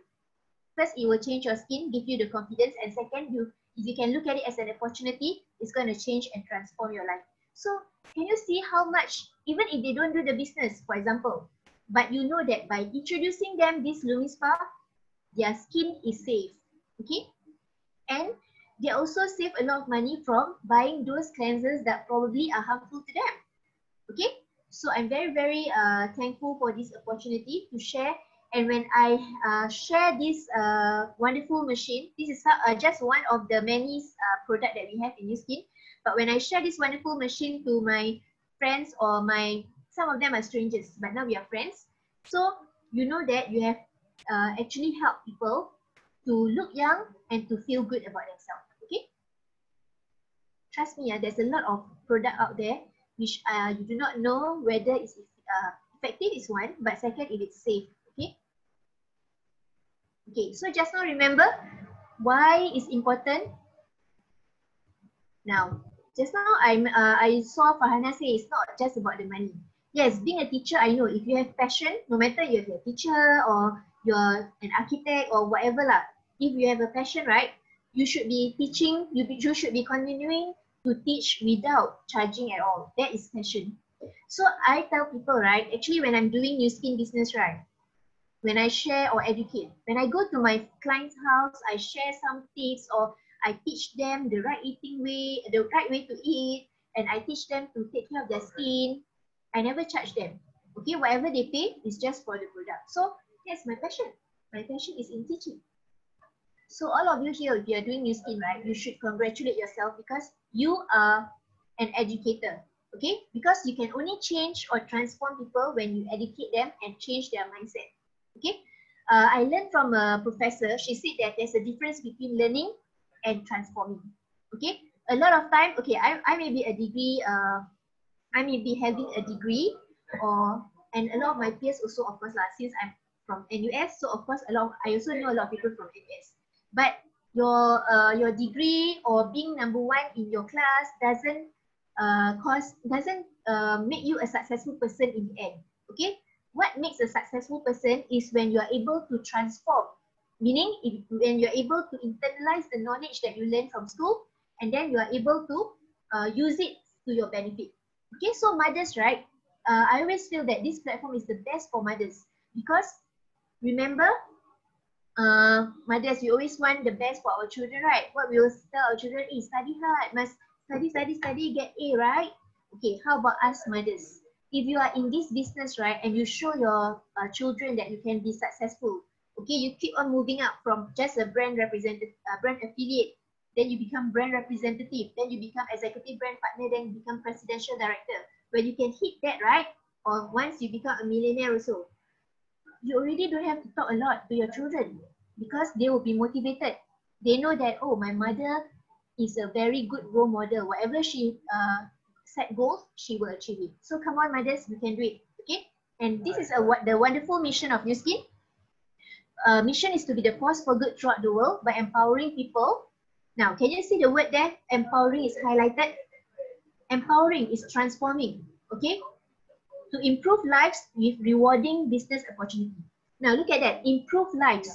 First, it will change your skin, give you the confidence, and second, you if you can look at it as an opportunity, it's going to change and transform your life. So, can you see how much, even if they don't do the business, for example, but you know that by introducing them this Lumispa, their skin is safe. Okay? And they also save a lot of money from buying those cleansers that probably are harmful to them. Okay? So I'm very, very uh, thankful for this opportunity to share. And when I uh, share this uh, wonderful machine, this is uh, just one of the many uh, product that we have in Nu Skin. But when I share this wonderful machine to my friends or my, some of them are strangers, but now we are friends. So you know that you have uh, actually helped people to look young and to feel good about themselves. Okay? Trust me, uh, there's a lot of product out there which uh, you do not know whether it's uh, effective is one, but second, if it's safe. Okay. Okay. So just now remember why is important. Now, just now I'm uh, I saw Farhana say it's not just about the money. Yes, being a teacher, I know if you have passion, no matter you're a teacher or you're an architect or whatever lah, if you have a passion, right, you should be teaching, you, be, you should be continuing to teach without charging at all. That is passion. So I tell people, right, actually when I'm doing Nu Skin business, right, when I share or educate, when I go to my client's house, I share some tips or I teach them the right eating way, the right way to eat, and I teach them to take care of their skin. I never charge them. Okay, whatever they pay is just for the product. So that's my passion. My passion is in teaching. So all of you here, if you're doing Nu Skin, right, you should congratulate yourself because you are an educator, okay? Because you can only change or transform people when you educate them and change their mindset, okay? Uh, I learned from a professor, she said that there's a difference between learning and transforming, okay? A lot of time, okay, I, I may be a degree, uh, I may be having a degree or, and a lot of my peers also, of course, lah, since I'm from NUS, so of course, a lot of, I also know a lot of people from NUS. But your uh, your degree or being number one in your class doesn't uh, cause doesn't uh, make you a successful person in the end. Okay, what makes a successful person is when you are able to transform. Meaning, if, when you are able to internalize the knowledge that you learn from school, and then you are able to uh, use it to your benefit. Okay, so mothers, right? uh, I always feel that this platform is the best for mothers because remember, uh, mothers, we always want the best for our children, right? What we will tell our children is study hard, must study, study, study, get A, right? Okay, how about us mothers? If you are in this business, right, and you show your uh, children that you can be successful, okay, you keep on moving up from just a brand representative, uh, brand affiliate, then you become brand representative, then you become executive brand partner, then you become presidential director. When you can hit that, right, or once you become a millionaire also, you already don't have to talk a lot to your children because they will be motivated. They know that, oh, my mother is a very good role model. Whatever she uh, set goals, she will achieve it. So come on, mothers, we can do it. Okay. And this is a what the wonderful mission of Nu Skin. Uh, mission is to be the force for good throughout the world by empowering people. Now, can you see the word there? Empowering is highlighted. Empowering is transforming. Okay. To improve lives with rewarding business opportunity. Now, look at that. Improve lives.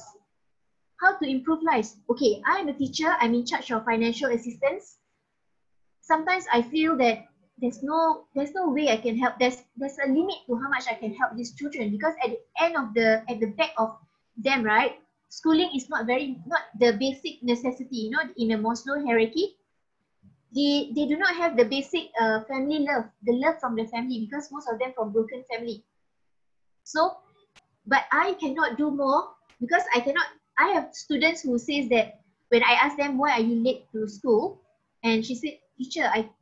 How to improve lives? Okay, I'm a teacher. I'm in charge of financial assistance. Sometimes I feel that there's no there's no way I can help. There's there's a limit to how much I can help these children because at the end of the at the back of them, right? Schooling is not very not the basic necessity, you know, in a Maslow hierarchy. They they do not have the basic uh, family love, the love from the family because most of them from broken family. So, but I cannot do more because I cannot. I have students who says that when I ask them why are you late to school, and she said, teacher, I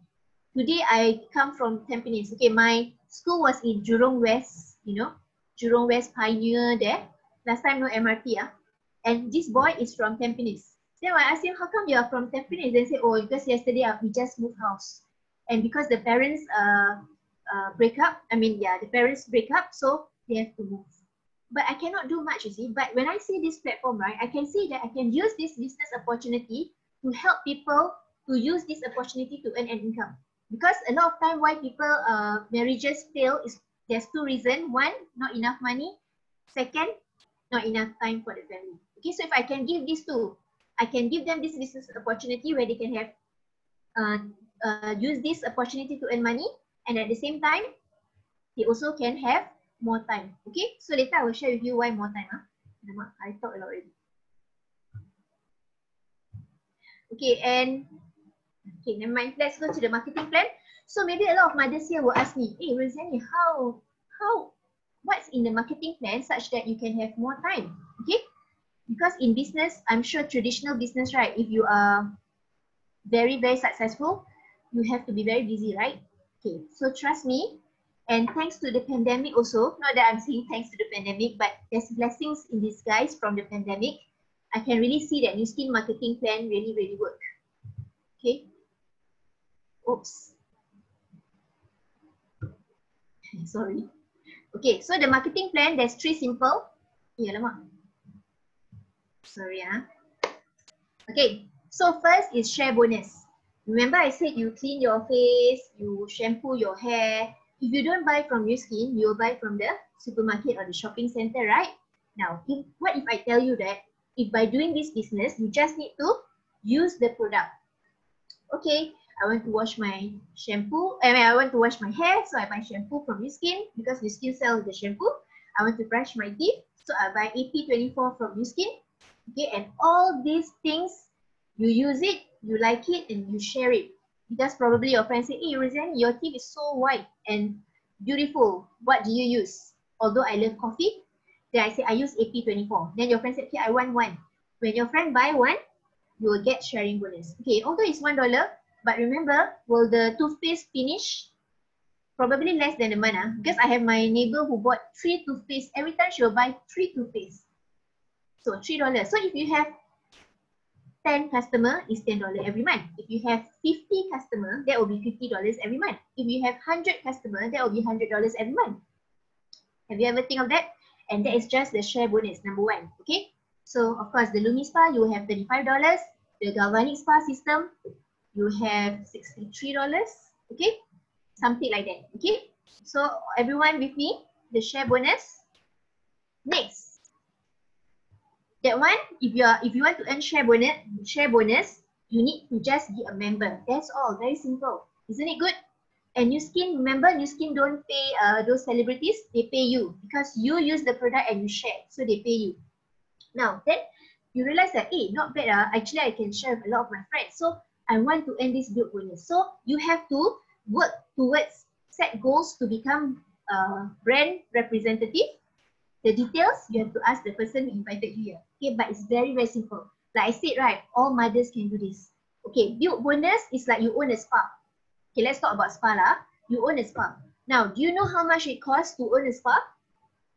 today I come from Tampines. Okay, my school was in Jurong West, you know, Jurong West Pioneer there. Last time no MRT, ah. And this boy is from Tampines. Then I asked him, how come you are from Tampines? They say, oh, because yesterday uh, we just moved house. And because the parents uh, uh, break up, I mean, yeah, the parents break up, so they have to move. But I cannot do much, you see. But when I see this platform, right, I can see that I can use this business opportunity to help people to use this opportunity to earn an income because a lot of time why people uh, marriages fail is there's two reasons one not enough money second not enough time for the family okay so if i can give these two i can give them this business opportunity where they can have uh, uh, use this opportunity to earn money and at the same time they also can have more time okay so later i will share with you why more time huh? i talked a lot already okay and Okay, never mind. Let's go to the marketing plan. So maybe a lot of mothers here will ask me, hey, Rosanny, how, how, what's in the marketing plan such that you can have more time? Okay, because in business, I'm sure traditional business, right? If you are very, very successful, you have to be very busy, right? Okay, so trust me. And thanks to the pandemic also, not that I'm saying thanks to the pandemic, but there's blessings in disguise from the pandemic. I can really see that Nu Skin marketing plan really, really work. Okay, Oops. Sorry. Okay, so the marketing plan, there's three simple. Yeah. Sorry, ah. Okay, so first is share bonus. Remember I said you clean your face, you shampoo your hair. If you don't buy from Nu Skin, you'll buy from the supermarket or the shopping center, right? Now, if, what if I tell you that if by doing this business, you just need to use the product. Okay, I want to wash my shampoo. I mean, I want to wash my hair, so I buy shampoo from Nu Skin because Nu Skin sells the shampoo. I want to brush my teeth, so I buy AP24 from Nu Skin. Okay, and all these things, you use it, you like it, and you share it. Because probably your friends say, eh, hey, Roseanne, your teeth is so white and beautiful. What do you use? Although I love coffee, then I say, I use AP24. Then your friend said, okay, I want one. When your friend buy one, you will get sharing bonus. Okay, although it's $1, but remember, will the toothpaste finish? Probably less than a month. Huh? Because I have my neighbor who bought three toothpaste. Every time she will buy three toothpaste. So $3. So if you have 10 customer, is $10 every month. If you have 50 customer, that will be $50 every month. If you have 100 customer, that will be $100 every month. Have you ever think of that? And that is just the share bonus, number one. Okay. So of course, the Lumi Spa, you have $35. The Galvanic Spa system, you have $63, okay? Something like that, okay? So everyone with me, the share bonus. Next. That one, if you are if you want to earn share bonus, share bonus, you need to just be a member. That's all, very simple. Isn't it good? And Nu Skin, remember, Nu Skin don't pay uh, those celebrities, they pay you because you use the product and you share, so they pay you. Now, then you realize that, hey, not bad, uh, actually I can share with a lot of my friends. So I want to earn this build bonus. So you have to work towards set goals to become a brand representative. The details, you have to ask the person who invited you here. Okay, but it's very, very simple. Like I said, right, all mothers can do this. Okay, build bonus is like you own a spa. Okay, let's talk about spa lah. You own a spa. Now, do you know how much it costs to own a spa?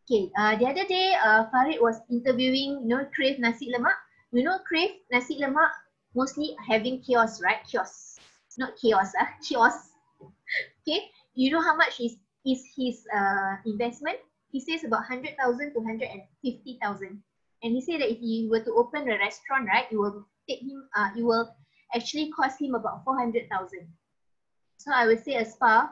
Okay, uh, the other day, uh, Farid was interviewing, you know, Crave Nasi Lemak. You know, Crave Nasi Lemak mostly having kiosks, right? Kiosks, not kiosks, ah, [laughs] kiosks. Okay, you know how much is is his uh, investment? He says about 100,000 to 150,000. And he said that if he were to open a restaurant, right, it will take him, uh, it will actually cost him about 400,000. So I would say a spa,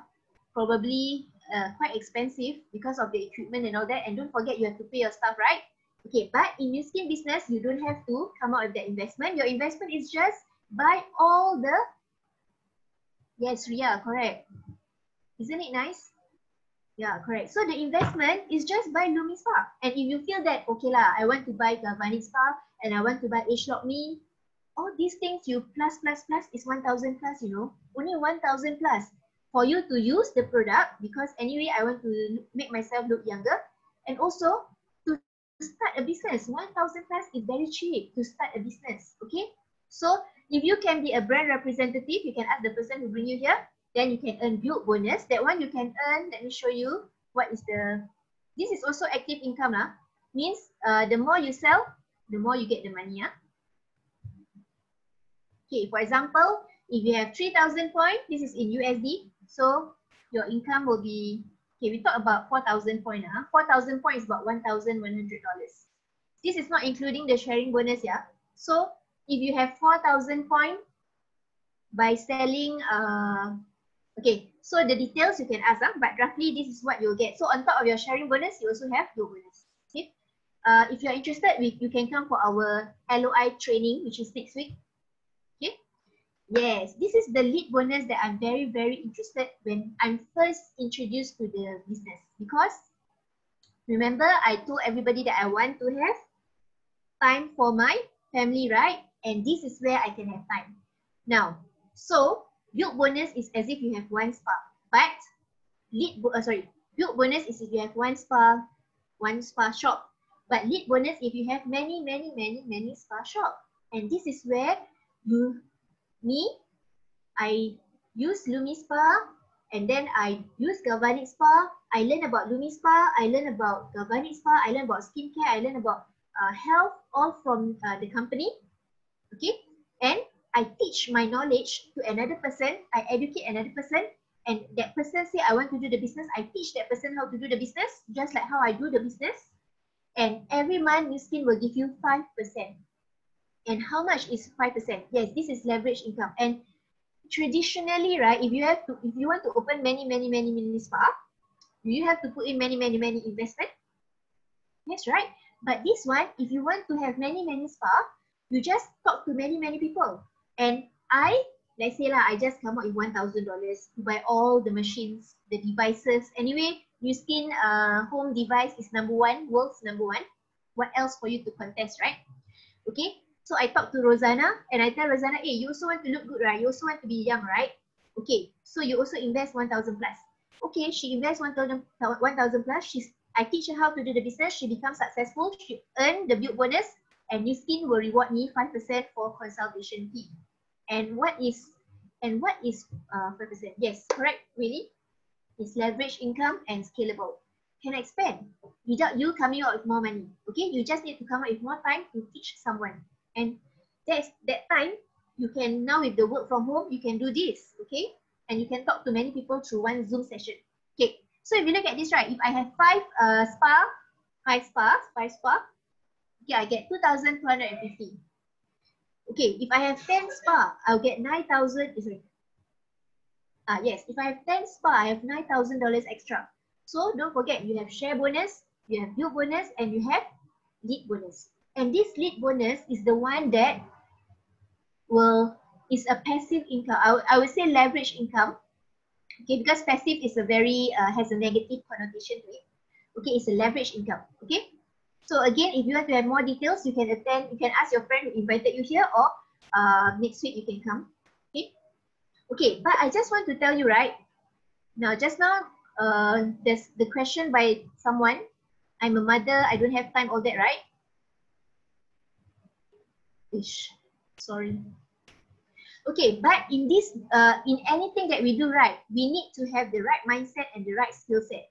probably uh, quite expensive because of the equipment and all that. And don't forget you have to pay your staff, right? Okay, but in Nu Skin business, you don't have to come out with that investment. Your investment is just buy all the, yes, Ria, correct. Isn't it nice? Yeah, correct. So the investment is just buy Lumi Spa. And if you feel that, okay lah, I want to buy Galvanic Spa and I want to buy ageLOC Me, all these things you plus plus plus is 1000 plus you know. Only 1000 plus. For you to use the product because anyway i want to make myself look younger. And also to start a business 1000 plus is very cheap to start a business okay? So if you can be a brand representative you can ask the person who bring you here then you can earn build bonus that one you can earn let me show you what is the this is also active income lah means uh, the more you sell the more you get the money ah Okay, for example, if you have 3,000 points, this is in USD. So your income will be, okay, we talk about 4,000 points. Huh? 4,000 points is about $1,100. This is not including the sharing bonus, yeah? So if you have 4,000 points by selling, uh, okay, so the details you can ask, huh? but roughly this is what you'll get. So on top of your sharing bonus, you also have your bonus. Okay? Uh, if you're interested, we, you can come for our LOI training, which is next week. Okay? Yes, this is the lead bonus that I'm very, very interested when I'm first introduced to the business because remember I told everybody that I want to have time for my family, right? And this is where I can have time. Now, so build bonus is as if you have one spa, but lead, uh, sorry, build bonus is if you have one spa, one spa shop. But lead bonus if you have many, many, many, many spa shop. And this is where you me, I use Lumi Spa and then I use Galvanic Spa. I learn about Lumi Spa, I learn about Galvanic Spa, I learn about skincare, I learn about uh, health, all from uh, the company. Okay, and I teach my knowledge to another person, I educate another person, and that person say I want to do the business, I teach that person how to do the business, just like how I do the business. And every month, Nu Skin will give you 5%. And how much is 5%? Yes, this is leverage income. And traditionally, right, if you have to, if you want to open many, many, many, many spa, you have to put in many, many, many investment. Yes, right? But this one, if you want to have many, many spa, you just talk to many, many people. And I, let's say lah, I just come up with $1,000 to buy all the machines, the devices. Anyway, Nu Skin uh, home device is number one, world's number one. What else for you to contest, right? Okay, so I talk to Rosanna and I tell Rosanna, hey, you also want to look good, right? You also want to be young, right? Okay, so you also invest 1,000 plus. Okay, she invests 1,000 1, plus. She's, I teach her how to do the business. She becomes successful. She earn the build bonus and Nu Skin will reward me 5% for consultation fee. And what is and what is uh, 5%? Yes, correct, really. It's leverage income and scalable. Can expand without you coming out with more money. Okay, you just need to come up with more time to teach someone. And that's that time you can now with the work from home, you can do this, okay? And you can talk to many people through one Zoom session. Okay, so if you look at this, right, if I have five uh, spa, five spa, five spa, okay, I get 2,250. Okay, if I have 10 spa, I'll get 9,000, sorry. Ah, yes, if I have 10 spa, I have $9,000 extra. So don't forget, you have share bonus, you have build bonus, and you have lead bonus. And this lead bonus is the one that will is a passive income. I, I would say leverage income. Okay, because passive is a very, uh, has a negative connotation to it. Okay, it's a leverage income. Okay, so again, if you want to have more details, you can attend, you can ask your friend who invited you here or uh, next week you can come. Okay, okay, but I just want to tell you, right? Now, just now, uh, there's the question by someone. I'm a mother, I don't have time, all that, right? Ish, sorry. Okay, but in this, uh, in anything that we do right, we need to have the right mindset and the right skill set.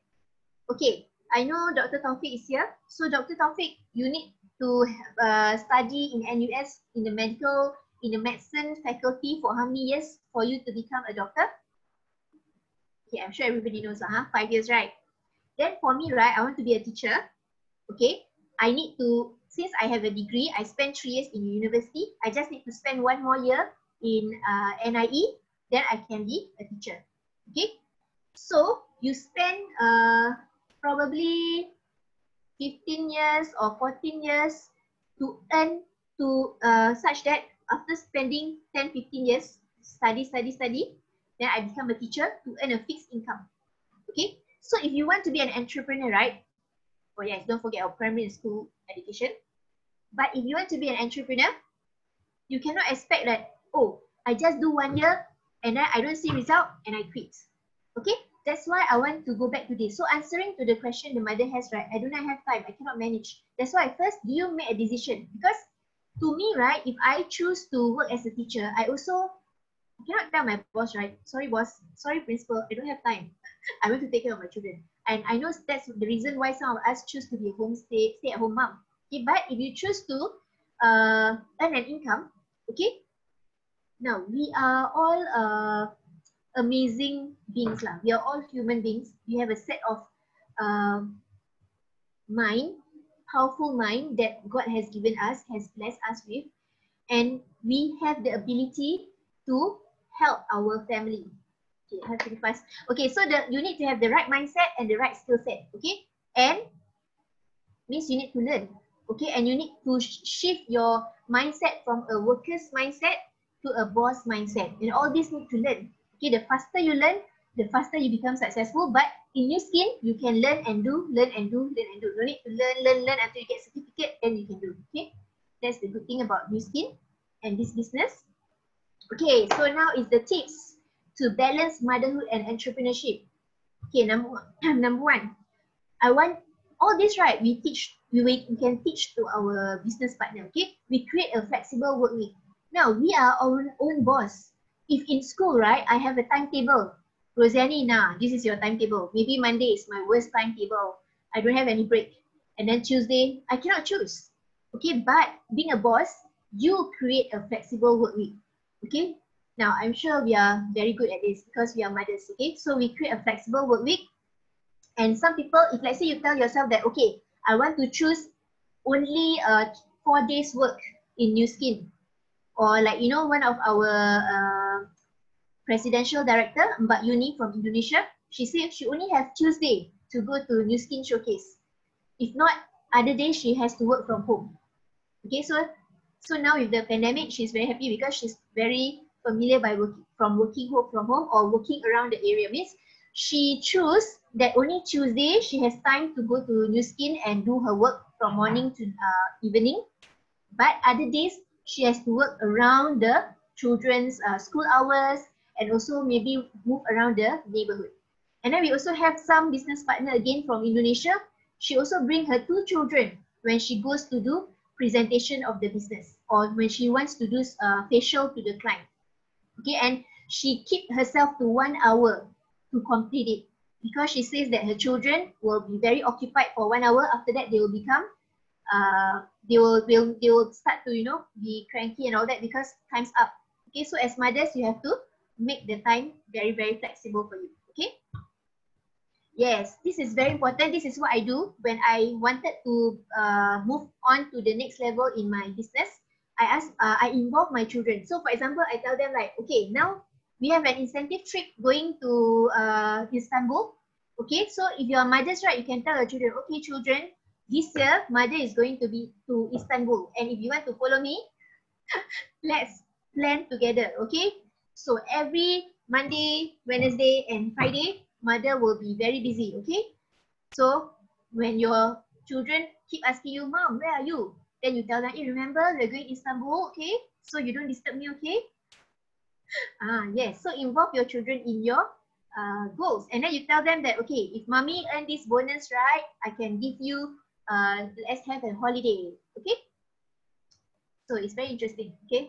Okay, I know Dr. Taufik is here. So Dr. Taufik, you need to uh, study in NUS in the medical, in the medicine faculty for how many years for you to become a doctor? Okay, I'm sure everybody knows, huh? five years, right? Then for me, right, I want to be a teacher. Okay, I need to, since I have a degree, I spent three years in university. I just need to spend one more year in uh, NIE, then I can be a teacher. Okay, so you spend uh, probably 15 years or 14 years to earn to uh, such that after spending 10, 15 years study, study, study, then I become a teacher to earn a fixed income. Okay, so if you want to be an entrepreneur, right? Oh yes, don't forget our primary school education. But if you want to be an entrepreneur, you cannot expect that oh, I just do one year and then I don't see result and I quit. Okay, that's why I want to go back to this. So answering to the question the mother has, right? I do not have time. I cannot manage. That's why first, do you make a decision? Because to me, right, if I choose to work as a teacher, I also cannot tell my boss, right? Sorry, boss. Sorry, principal. I don't have time. [laughs] I want to take care of my children. And I know that's the reason why some of us choose to be a home stay, stay at home mom. Okay, but if you choose to uh, earn an income, okay, now, we are all uh, amazing beings. Lah. We are all human beings. We have a set of uh, mind, powerful mind that God has given us, has blessed us with. And we have the ability to help our family. Okay, have to be fast. Okay, so the, you need to have the right mindset and the right skill set. Okay, and means you need to learn. Okay, and you need to shift your mindset from a worker's mindset to a boss mindset. And all this need to learn. Okay, the faster you learn, the faster you become successful. But in Nu Skin, you can learn and do, learn and do, learn and do. No need to learn, learn, learn until you get certificate, then you can do. Okay, that's the good thing about Nu Skin and this business. Okay, so now is the tips to balance motherhood and entrepreneurship. Okay, number one, [clears throat] number one, I want all this right. We teach, we, we can teach to our business partner. Okay, we create a flexible work week. Now, we are our own boss. If in school, right, I have a timetable. Rosiani, nah, this is your timetable. Maybe Monday is my worst timetable. I don't have any break. And then Tuesday, I cannot choose. Okay, but being a boss, you create a flexible work week. Okay, now I'm sure we are very good at this because we are mothers. Okay, so we create a flexible work week. And some people, if let's say you tell yourself that, okay, I want to choose only uh, four days work in Nu Skin or like you know one of our uh, presidential director Mbak Yuni from Indonesia. She said she only have Tuesday to go to Nu Skin showcase. If not other days she has to work from home. Okay so so now with the pandemic she's very happy because she's very familiar by working from working home from home or working around the area. Means she chose that only Tuesday she has time to go to Nu Skin and do her work from morning to uh, evening. But other days she has to work around the children's uh, school hours and also maybe move around the neighborhood. And then we also have some business partner again from Indonesia. She also bring her two children when she goes to do presentation of the business or when she wants to do uh, facial to the client. Okay, and she keep herself to one hour to complete it because she says that her children will be very occupied for one hour. After that, they will become uh, they will, will they will start to you know be cranky and all that because time's up okay so as mothers you have to make the time very very flexible for you okay? Yes this is very important. This is what i do when i wanted to uh, move on to the next level in my business. I ask uh, i involve my children. So for example i tell them like okay now we have an incentive trip going to uh, istanbul okay? So if you are mothers right you can tell your children okay children this year mother is going to be to Istanbul. And if you want to follow me [laughs] let's plan together okay so every Monday, Wednesday, and Friday, mother will be very busy, okay? So when your children keep asking you, Mom, where are you? Then you tell them, hey, remember, we're going to Istanbul, okay? So you don't disturb me, okay? [laughs] Ah, yes. So involve your children in your uh, goals. And then you tell them that, okay, if mommy earn this bonus, right, I can give you, uh, let's have a holiday, okay? So it's very interesting, okay?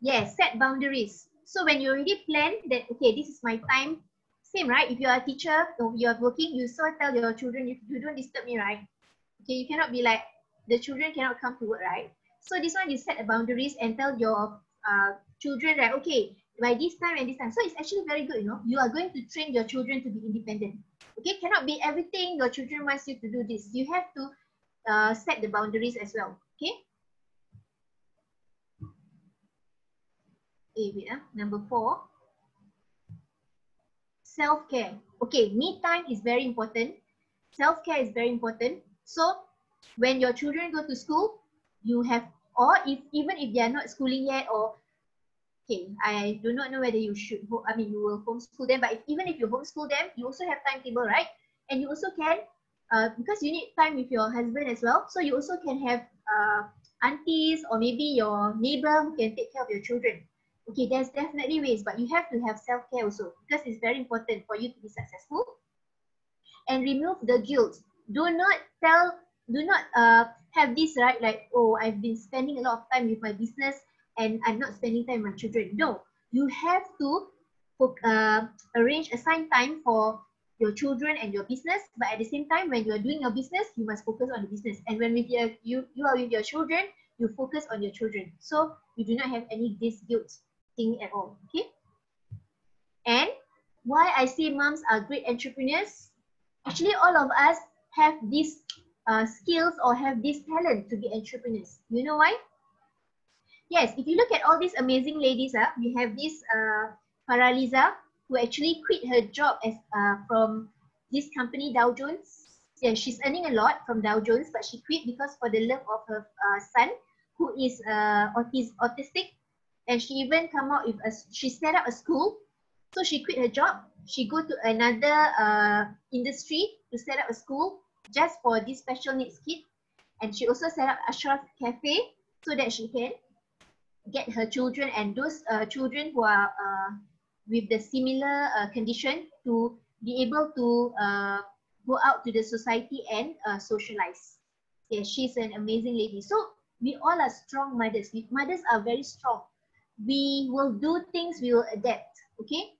Yes, set boundaries. So when you already plan that, okay, this is my time, same, right? If you are a teacher, or you are working, you so tell your children, you, you don't disturb me, right? Okay, you cannot be like, the children cannot come to work, right? So this one, you set the boundaries and tell your uh, children that, okay, by this time and this time. So it's actually very good, you know. You are going to train your children to be independent. Okay, cannot be everything your children wants you to do this. You have to uh, set the boundaries as well. Okay. Uh, number four. Self-care. Okay, me time is very important. Self-care is very important. So when your children go to school, you have, or if even if they are not schooling yet or okay, I do not know whether you should, I mean, you will homeschool them, but if, even if you homeschool them, you also have timetable, right? And you also can, uh, because you need time with your husband as well, so you also can have uh, aunties or maybe your neighbor who can take care of your children. Okay, there's definitely ways, but you have to have self-care also because it's very important for you to be successful. And remove the guilt. Do not tell, do not uh, have this, right? Like, oh, I've been spending a lot of time with my business and I'm not spending time with my children. No, you have to uh, arrange, assign time for your children and your business. But at the same time, when you are doing your business, you must focus on the business. And when with your, you, you are with your children, you focus on your children. So you do not have any this guilt thing at all. Okay. And why I say moms are great entrepreneurs? Actually, all of us have these uh, skills or have this talent to be entrepreneurs. You know why? Yes, if you look at all these amazing ladies, uh, we have this uh, Faraliza who actually quit her job as uh, from this company Dow Jones. Yeah, she's earning a lot from Dow Jones, but she quit because for the love of her uh, son, who is uh, autis autistic, and she even come out with a she set up a school. So she quit her job. She go to another uh, industry to set up a school just for this special needs kid, and she also set up Ashraf Cafe so that she can get her children and those uh, children who are uh, with the similar uh, condition to be able to uh, go out to the society and uh, socialize. Yeah, she's an amazing lady. So we all are strong mothers. Mothers are very strong. We will do things, we will adapt. Okay.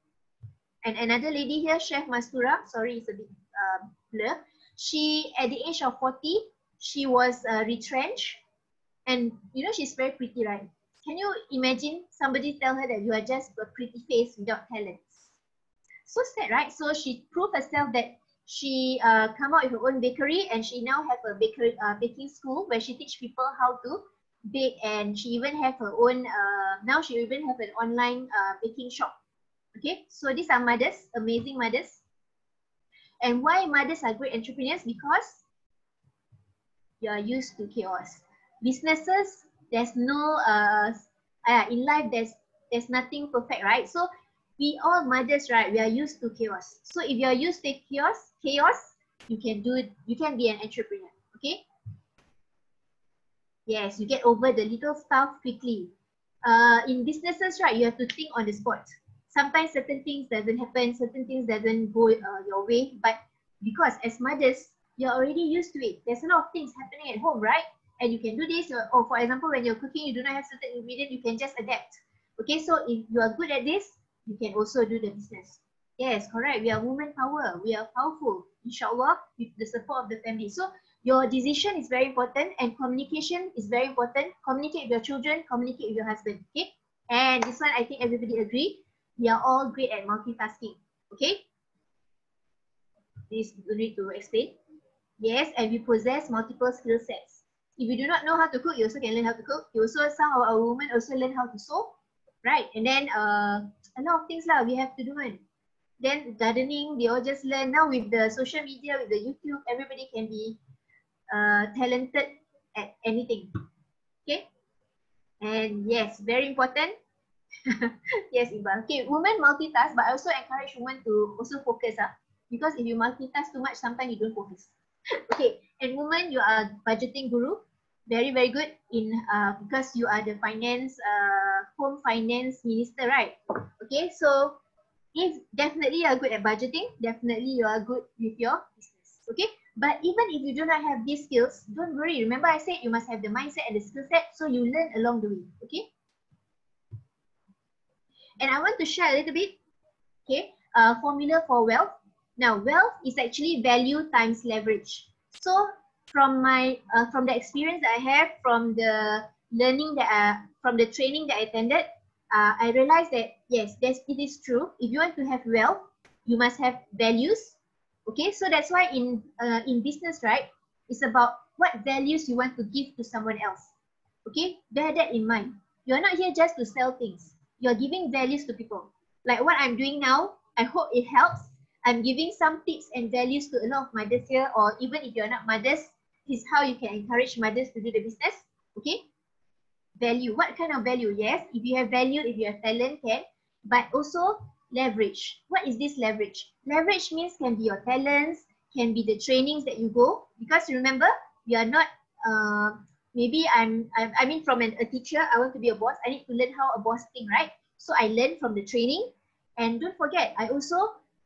And another lady here, Chef Mastura, sorry, it's a bit uh, blur. She, at the age of 40, she was uh, retrenched. And you know, she's very pretty, right? Can you imagine somebody tell her that you are just a pretty face without talents? So sad, right? So she proved herself that she uh, come out with her own bakery and she now have a bakery uh, baking school where she teach people how to bake and she even have her own uh, now she even have an online uh, baking shop. Okay so these are mothers amazing mothers. And why mothers are great entrepreneurs? Because you are used to chaos. Businesses there's no uh, uh in life there's there's nothing perfect right? So we all mothers right we are used to chaos. So if you are used to chaos chaos you can do it you can be an entrepreneur okay yes you get over the little stuff quickly. Uh in businesses right you have to think on the spot. Sometimes certain things doesn't happen certain things doesn't go uh, your way but because as mothers you're already used to it. There's a lot of things happening at home right? And you can do this or, or for example when you're cooking you do not have certain ingredient you can just adapt. Okay so if you are good at this you can also do the business. Yes correct. We are woman power. We are powerful. Inshallah with the support of the family. So your decision is very important and communication is very important. Communicate with your children communicate with your husband okay? And this one i think everybody agree. We are all great at multitasking okay? This you need to explain. Yes and we possess multiple skill sets. If you do not know how to cook you also can learn how to cook. You also some of our women also learn how to sew right? And then uh a lot of things lah we have to do one then gardening they all just learn. Now with the social media with the youtube everybody can be uh, talented at anything okay and yes very important [laughs] yes, Iqbal. Okay, women multitask, but I also encourage women to also focus. Uh, because if you multitask too much, sometimes you don't focus. [laughs] okay, and women, you are budgeting guru. Very, very good in uh, because you are the finance, uh, home finance minister, right? Okay, so if definitely you are good at budgeting, definitely you are good with your. Okay, but even if you do not have these skills, don't worry. Remember I said you must have the mindset and the skill set so you learn along the way. Okay. And I want to share a little bit, okay, uh, formula for wealth. Now, wealth is actually value times leverage. So from my, uh, from the experience that I have, from the learning that, I, from the training that I attended, uh, I realized that yes, it is true. If you want to have wealth, you must have values. Okay, so that's why in uh, in business, right, it's about what values you want to give to someone else. Okay, bear that in mind. You are not here just to sell things you're giving values to people. Like what I'm doing now, I hope it helps. I'm giving some tips and values to a lot of mothers here, or even if you're not mothers, is how you can encourage mothers to do the business. Okay? Value. What kind of value? Yes, if you have value, if you have talent, can. But also leverage. What is this leverage? Leverage means can be your talents, can be the trainings that you go. Because remember, you are not uh, maybe I'm, I'm I mean from an, a teacher I want to be a boss. I need to learn how a boss think right? So I learn from the training. And don't forget I also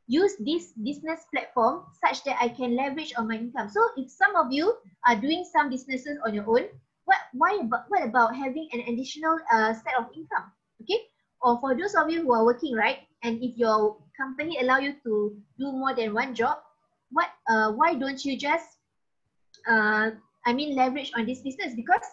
use this business platform such that I can leverage on my income. So if some of you are doing some businesses on your own what why about what about having an additional uh, set of income? Okay? Or for those of you who are working right and if your company allow you to do more than one job what uh, why don't you just uh, I mean leverage on this business because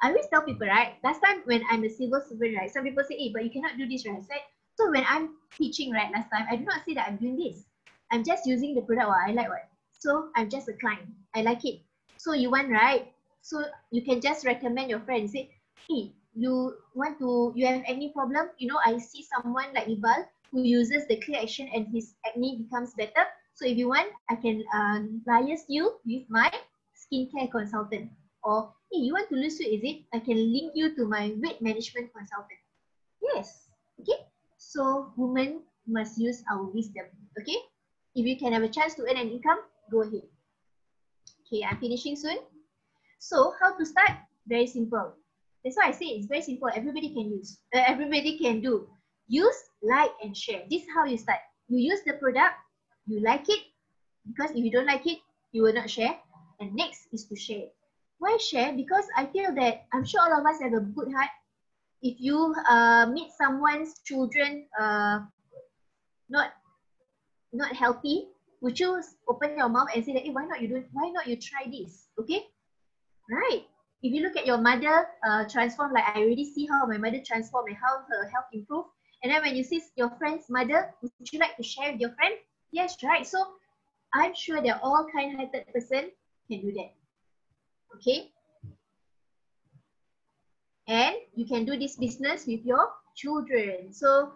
I always tell people, right? Last time when I'm a civil servant, right? Some people say, hey, but you cannot do this, right? Said, so when I'm teaching, right, last time, I do not say that I'm doing this. I'm just using the product what I like what. So I'm just a client. I like it. So you want, right? So you can just recommend your friend. Say, hey, you want to, you have any problem? You know, I see someone like Iqbal who uses the clear action and his acne becomes better. So if you want, I can um, liaise you with my skincare consultant. Or hey you want to lose weight is it? I can link you to my weight management consultant. Yes. Okay? So women must use our wisdom. Okay? If you can have a chance to earn an income go ahead. Okay i'm finishing soon. So how to start? Very simple. That's why i say it's very simple. Everybody can use. Uh, everybody can do use like and share this is how you start you use the product you like it because if you don't like it you will not share and next is to share. Why share? Because I feel that I'm sure all of us have a good heart. If you uh, meet someone's children uh, not not healthy, would you open your mouth and say that, hey, why not you do why not you try this? Okay? Right. If you look at your mother uh, transform, like I already see how my mother transformed and how her health improved. And then when you see your friend's mother, would you like to share with your friend? Yes, right. So I'm sure they're all kind-hearted person can do that. Okay. And you can do this business with your children. So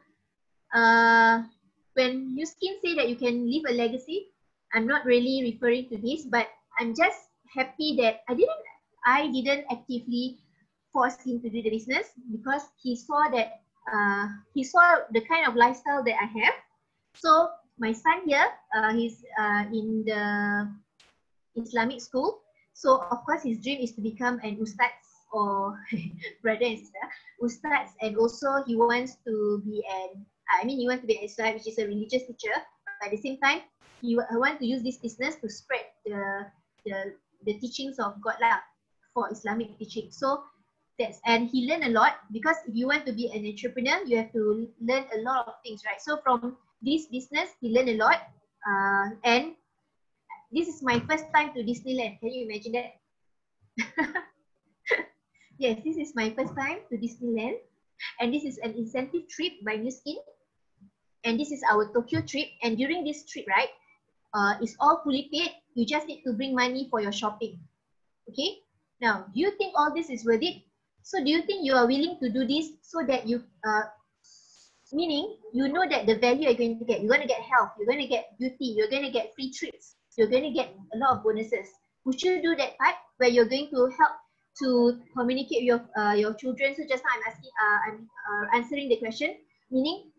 uh, when Nu Skin say that you can leave a legacy, I'm not really referring to this, but I'm just happy that I didn't I didn't actively force him to do the business because he saw that uh, he saw the kind of lifestyle that I have. So my son here, uh, he's uh, in the Islamic school. So of course his dream is to become an ustaz or [laughs] brother and sister, ustaz and also he wants to be an, I mean he wants to be an ustaz which is a religious teacher. But at the same time, he want to use this business to spread the, the, the teachings of God lah for Islamic teaching. So that's, and he learned a lot because if you want to be an entrepreneur, you have to learn a lot of things, right? So from this business, he learned a lot uh, and this is my first time to Disneyland. Can you imagine that? [laughs] yes, this is my first time to Disneyland. And this is an incentive trip by Nu Skin. And this is our Tokyo trip. And during this trip, right, uh, it's all fully paid. You just need to bring money for your shopping. Okay? Now, do you think all this is worth it? So do you think you are willing to do this so that you, uh, meaning you know that the value you're going to get, you're going to get health, you're going to get beauty, you're going to get free trips, you're going to get a lot of bonuses. Would you do that part where you're going to help to communicate your uh, your children. So just now I'm asking, uh, I'm uh, answering the question, meaning,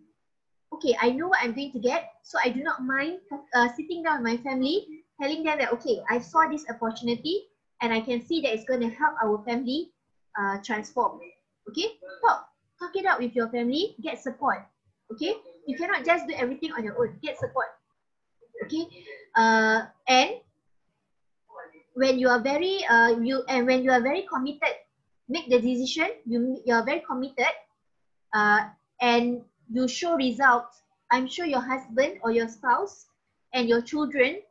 okay, I know what I'm going to get, so I do not mind uh, sitting down with my family, telling them that okay, I saw this opportunity, and I can see that it's going to help our family uh, transform. Okay, talk, talk it out with your family, get support. Okay, you cannot just do everything on your own. Get support. Okay, uh, and when you are very uh, you and when you are very committed, make the decision. You you are very committed, uh, and you show results. I'm sure your husband or your spouse and your children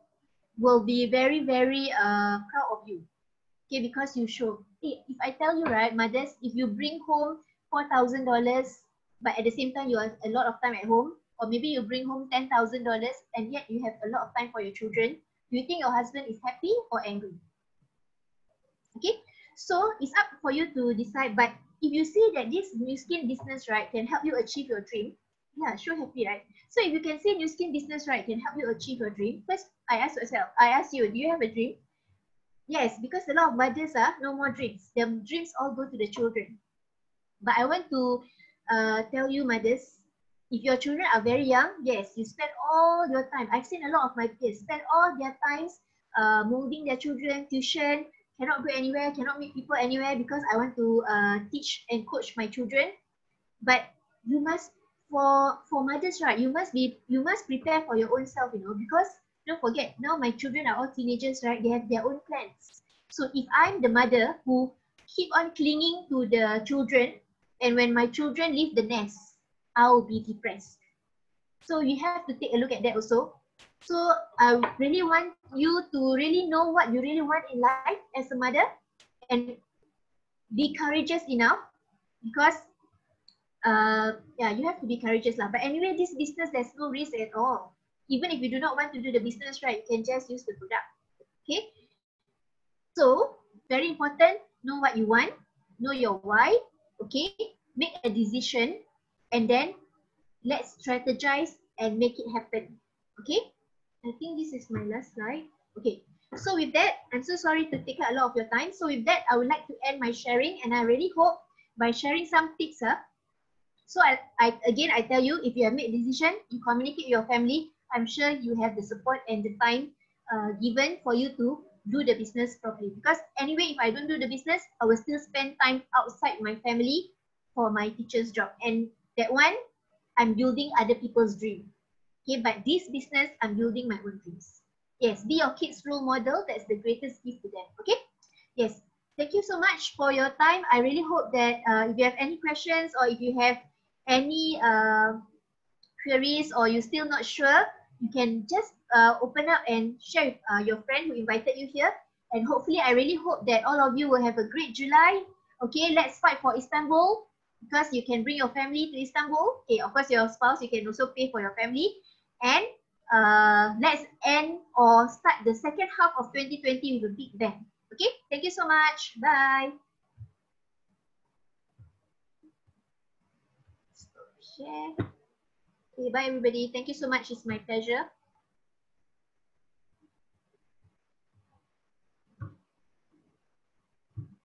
will be very very uh, proud of you. Okay, because you show. Hey, if I tell you right, mothers, if you bring home four thousand dollars, but at the same time you have a lot of time at home, or maybe you bring home ten thousand dollars and yet you have a lot of time for your children do you think your husband is happy or angry? Okay so it's up for you to decide but if you see that this Nu Skin business right can help you achieve your dream yeah sure happy right? So if you can see Nu Skin business right can help you achieve your dream first i ask yourself i ask you do you have a dream yes because a lot of mothers are no more dreams their dreams all go to the children but i want to uh, tell you mothers if your children are very young, yes, you spend all your time. I've seen a lot of my kids spend all their times uh, molding their children, tuition, cannot go anywhere, cannot meet people anywhere because I want to uh, teach and coach my children. But you must, for for mothers, right? You must be, you must prepare for your own self, you know, because don't forget now my children are all teenagers, right? They have their own plans. So if I'm the mother who keep on clinging to the children, and when my children leave the nest, I'll be depressed. So you have to take a look at that also. So I really want you to really know what you really want in life as a mother and be courageous enough because uh, yeah, you have to be courageous lah. But anyway, this business, there's no risk at all. Even if you do not want to do the business, right, you can just use the product. Okay. So very important, know what you want, know your why. Okay. Make a decision and then let's strategize and make it happen. Okay, I think this is my last slide. Okay, so with that, I'm so sorry to take a lot of your time. So with that, I would like to end my sharing and I really hope by sharing some tips, huh? so I, I again, I tell you, if you have made a decision, you communicate with your family, I'm sure you have the support and the time uh, given for you to do the business properly. Because anyway, if I don't do the business, I will still spend time outside my family for my teacher's job. And that one, I'm building other people's dream. Okay, but this business, I'm building my own dreams. Yes, be your kids' role model. That's the greatest gift to them. Okay. Yes. Thank you so much for your time. I really hope that uh, if you have any questions or if you have any uh, queries or you're still not sure, you can just uh, open up and share with uh, your friend who invited you here. And hopefully, I really hope that all of you will have a great July. Okay, let's fight for Istanbul because you can bring your family to Istanbul. Okay, of course, your spouse, you can also pay for your family. And uh, let's end or start the second half of 2020 with a big bang. Okay, thank you so much. Bye. Share. Okay, bye everybody. Thank you so much. It's my pleasure.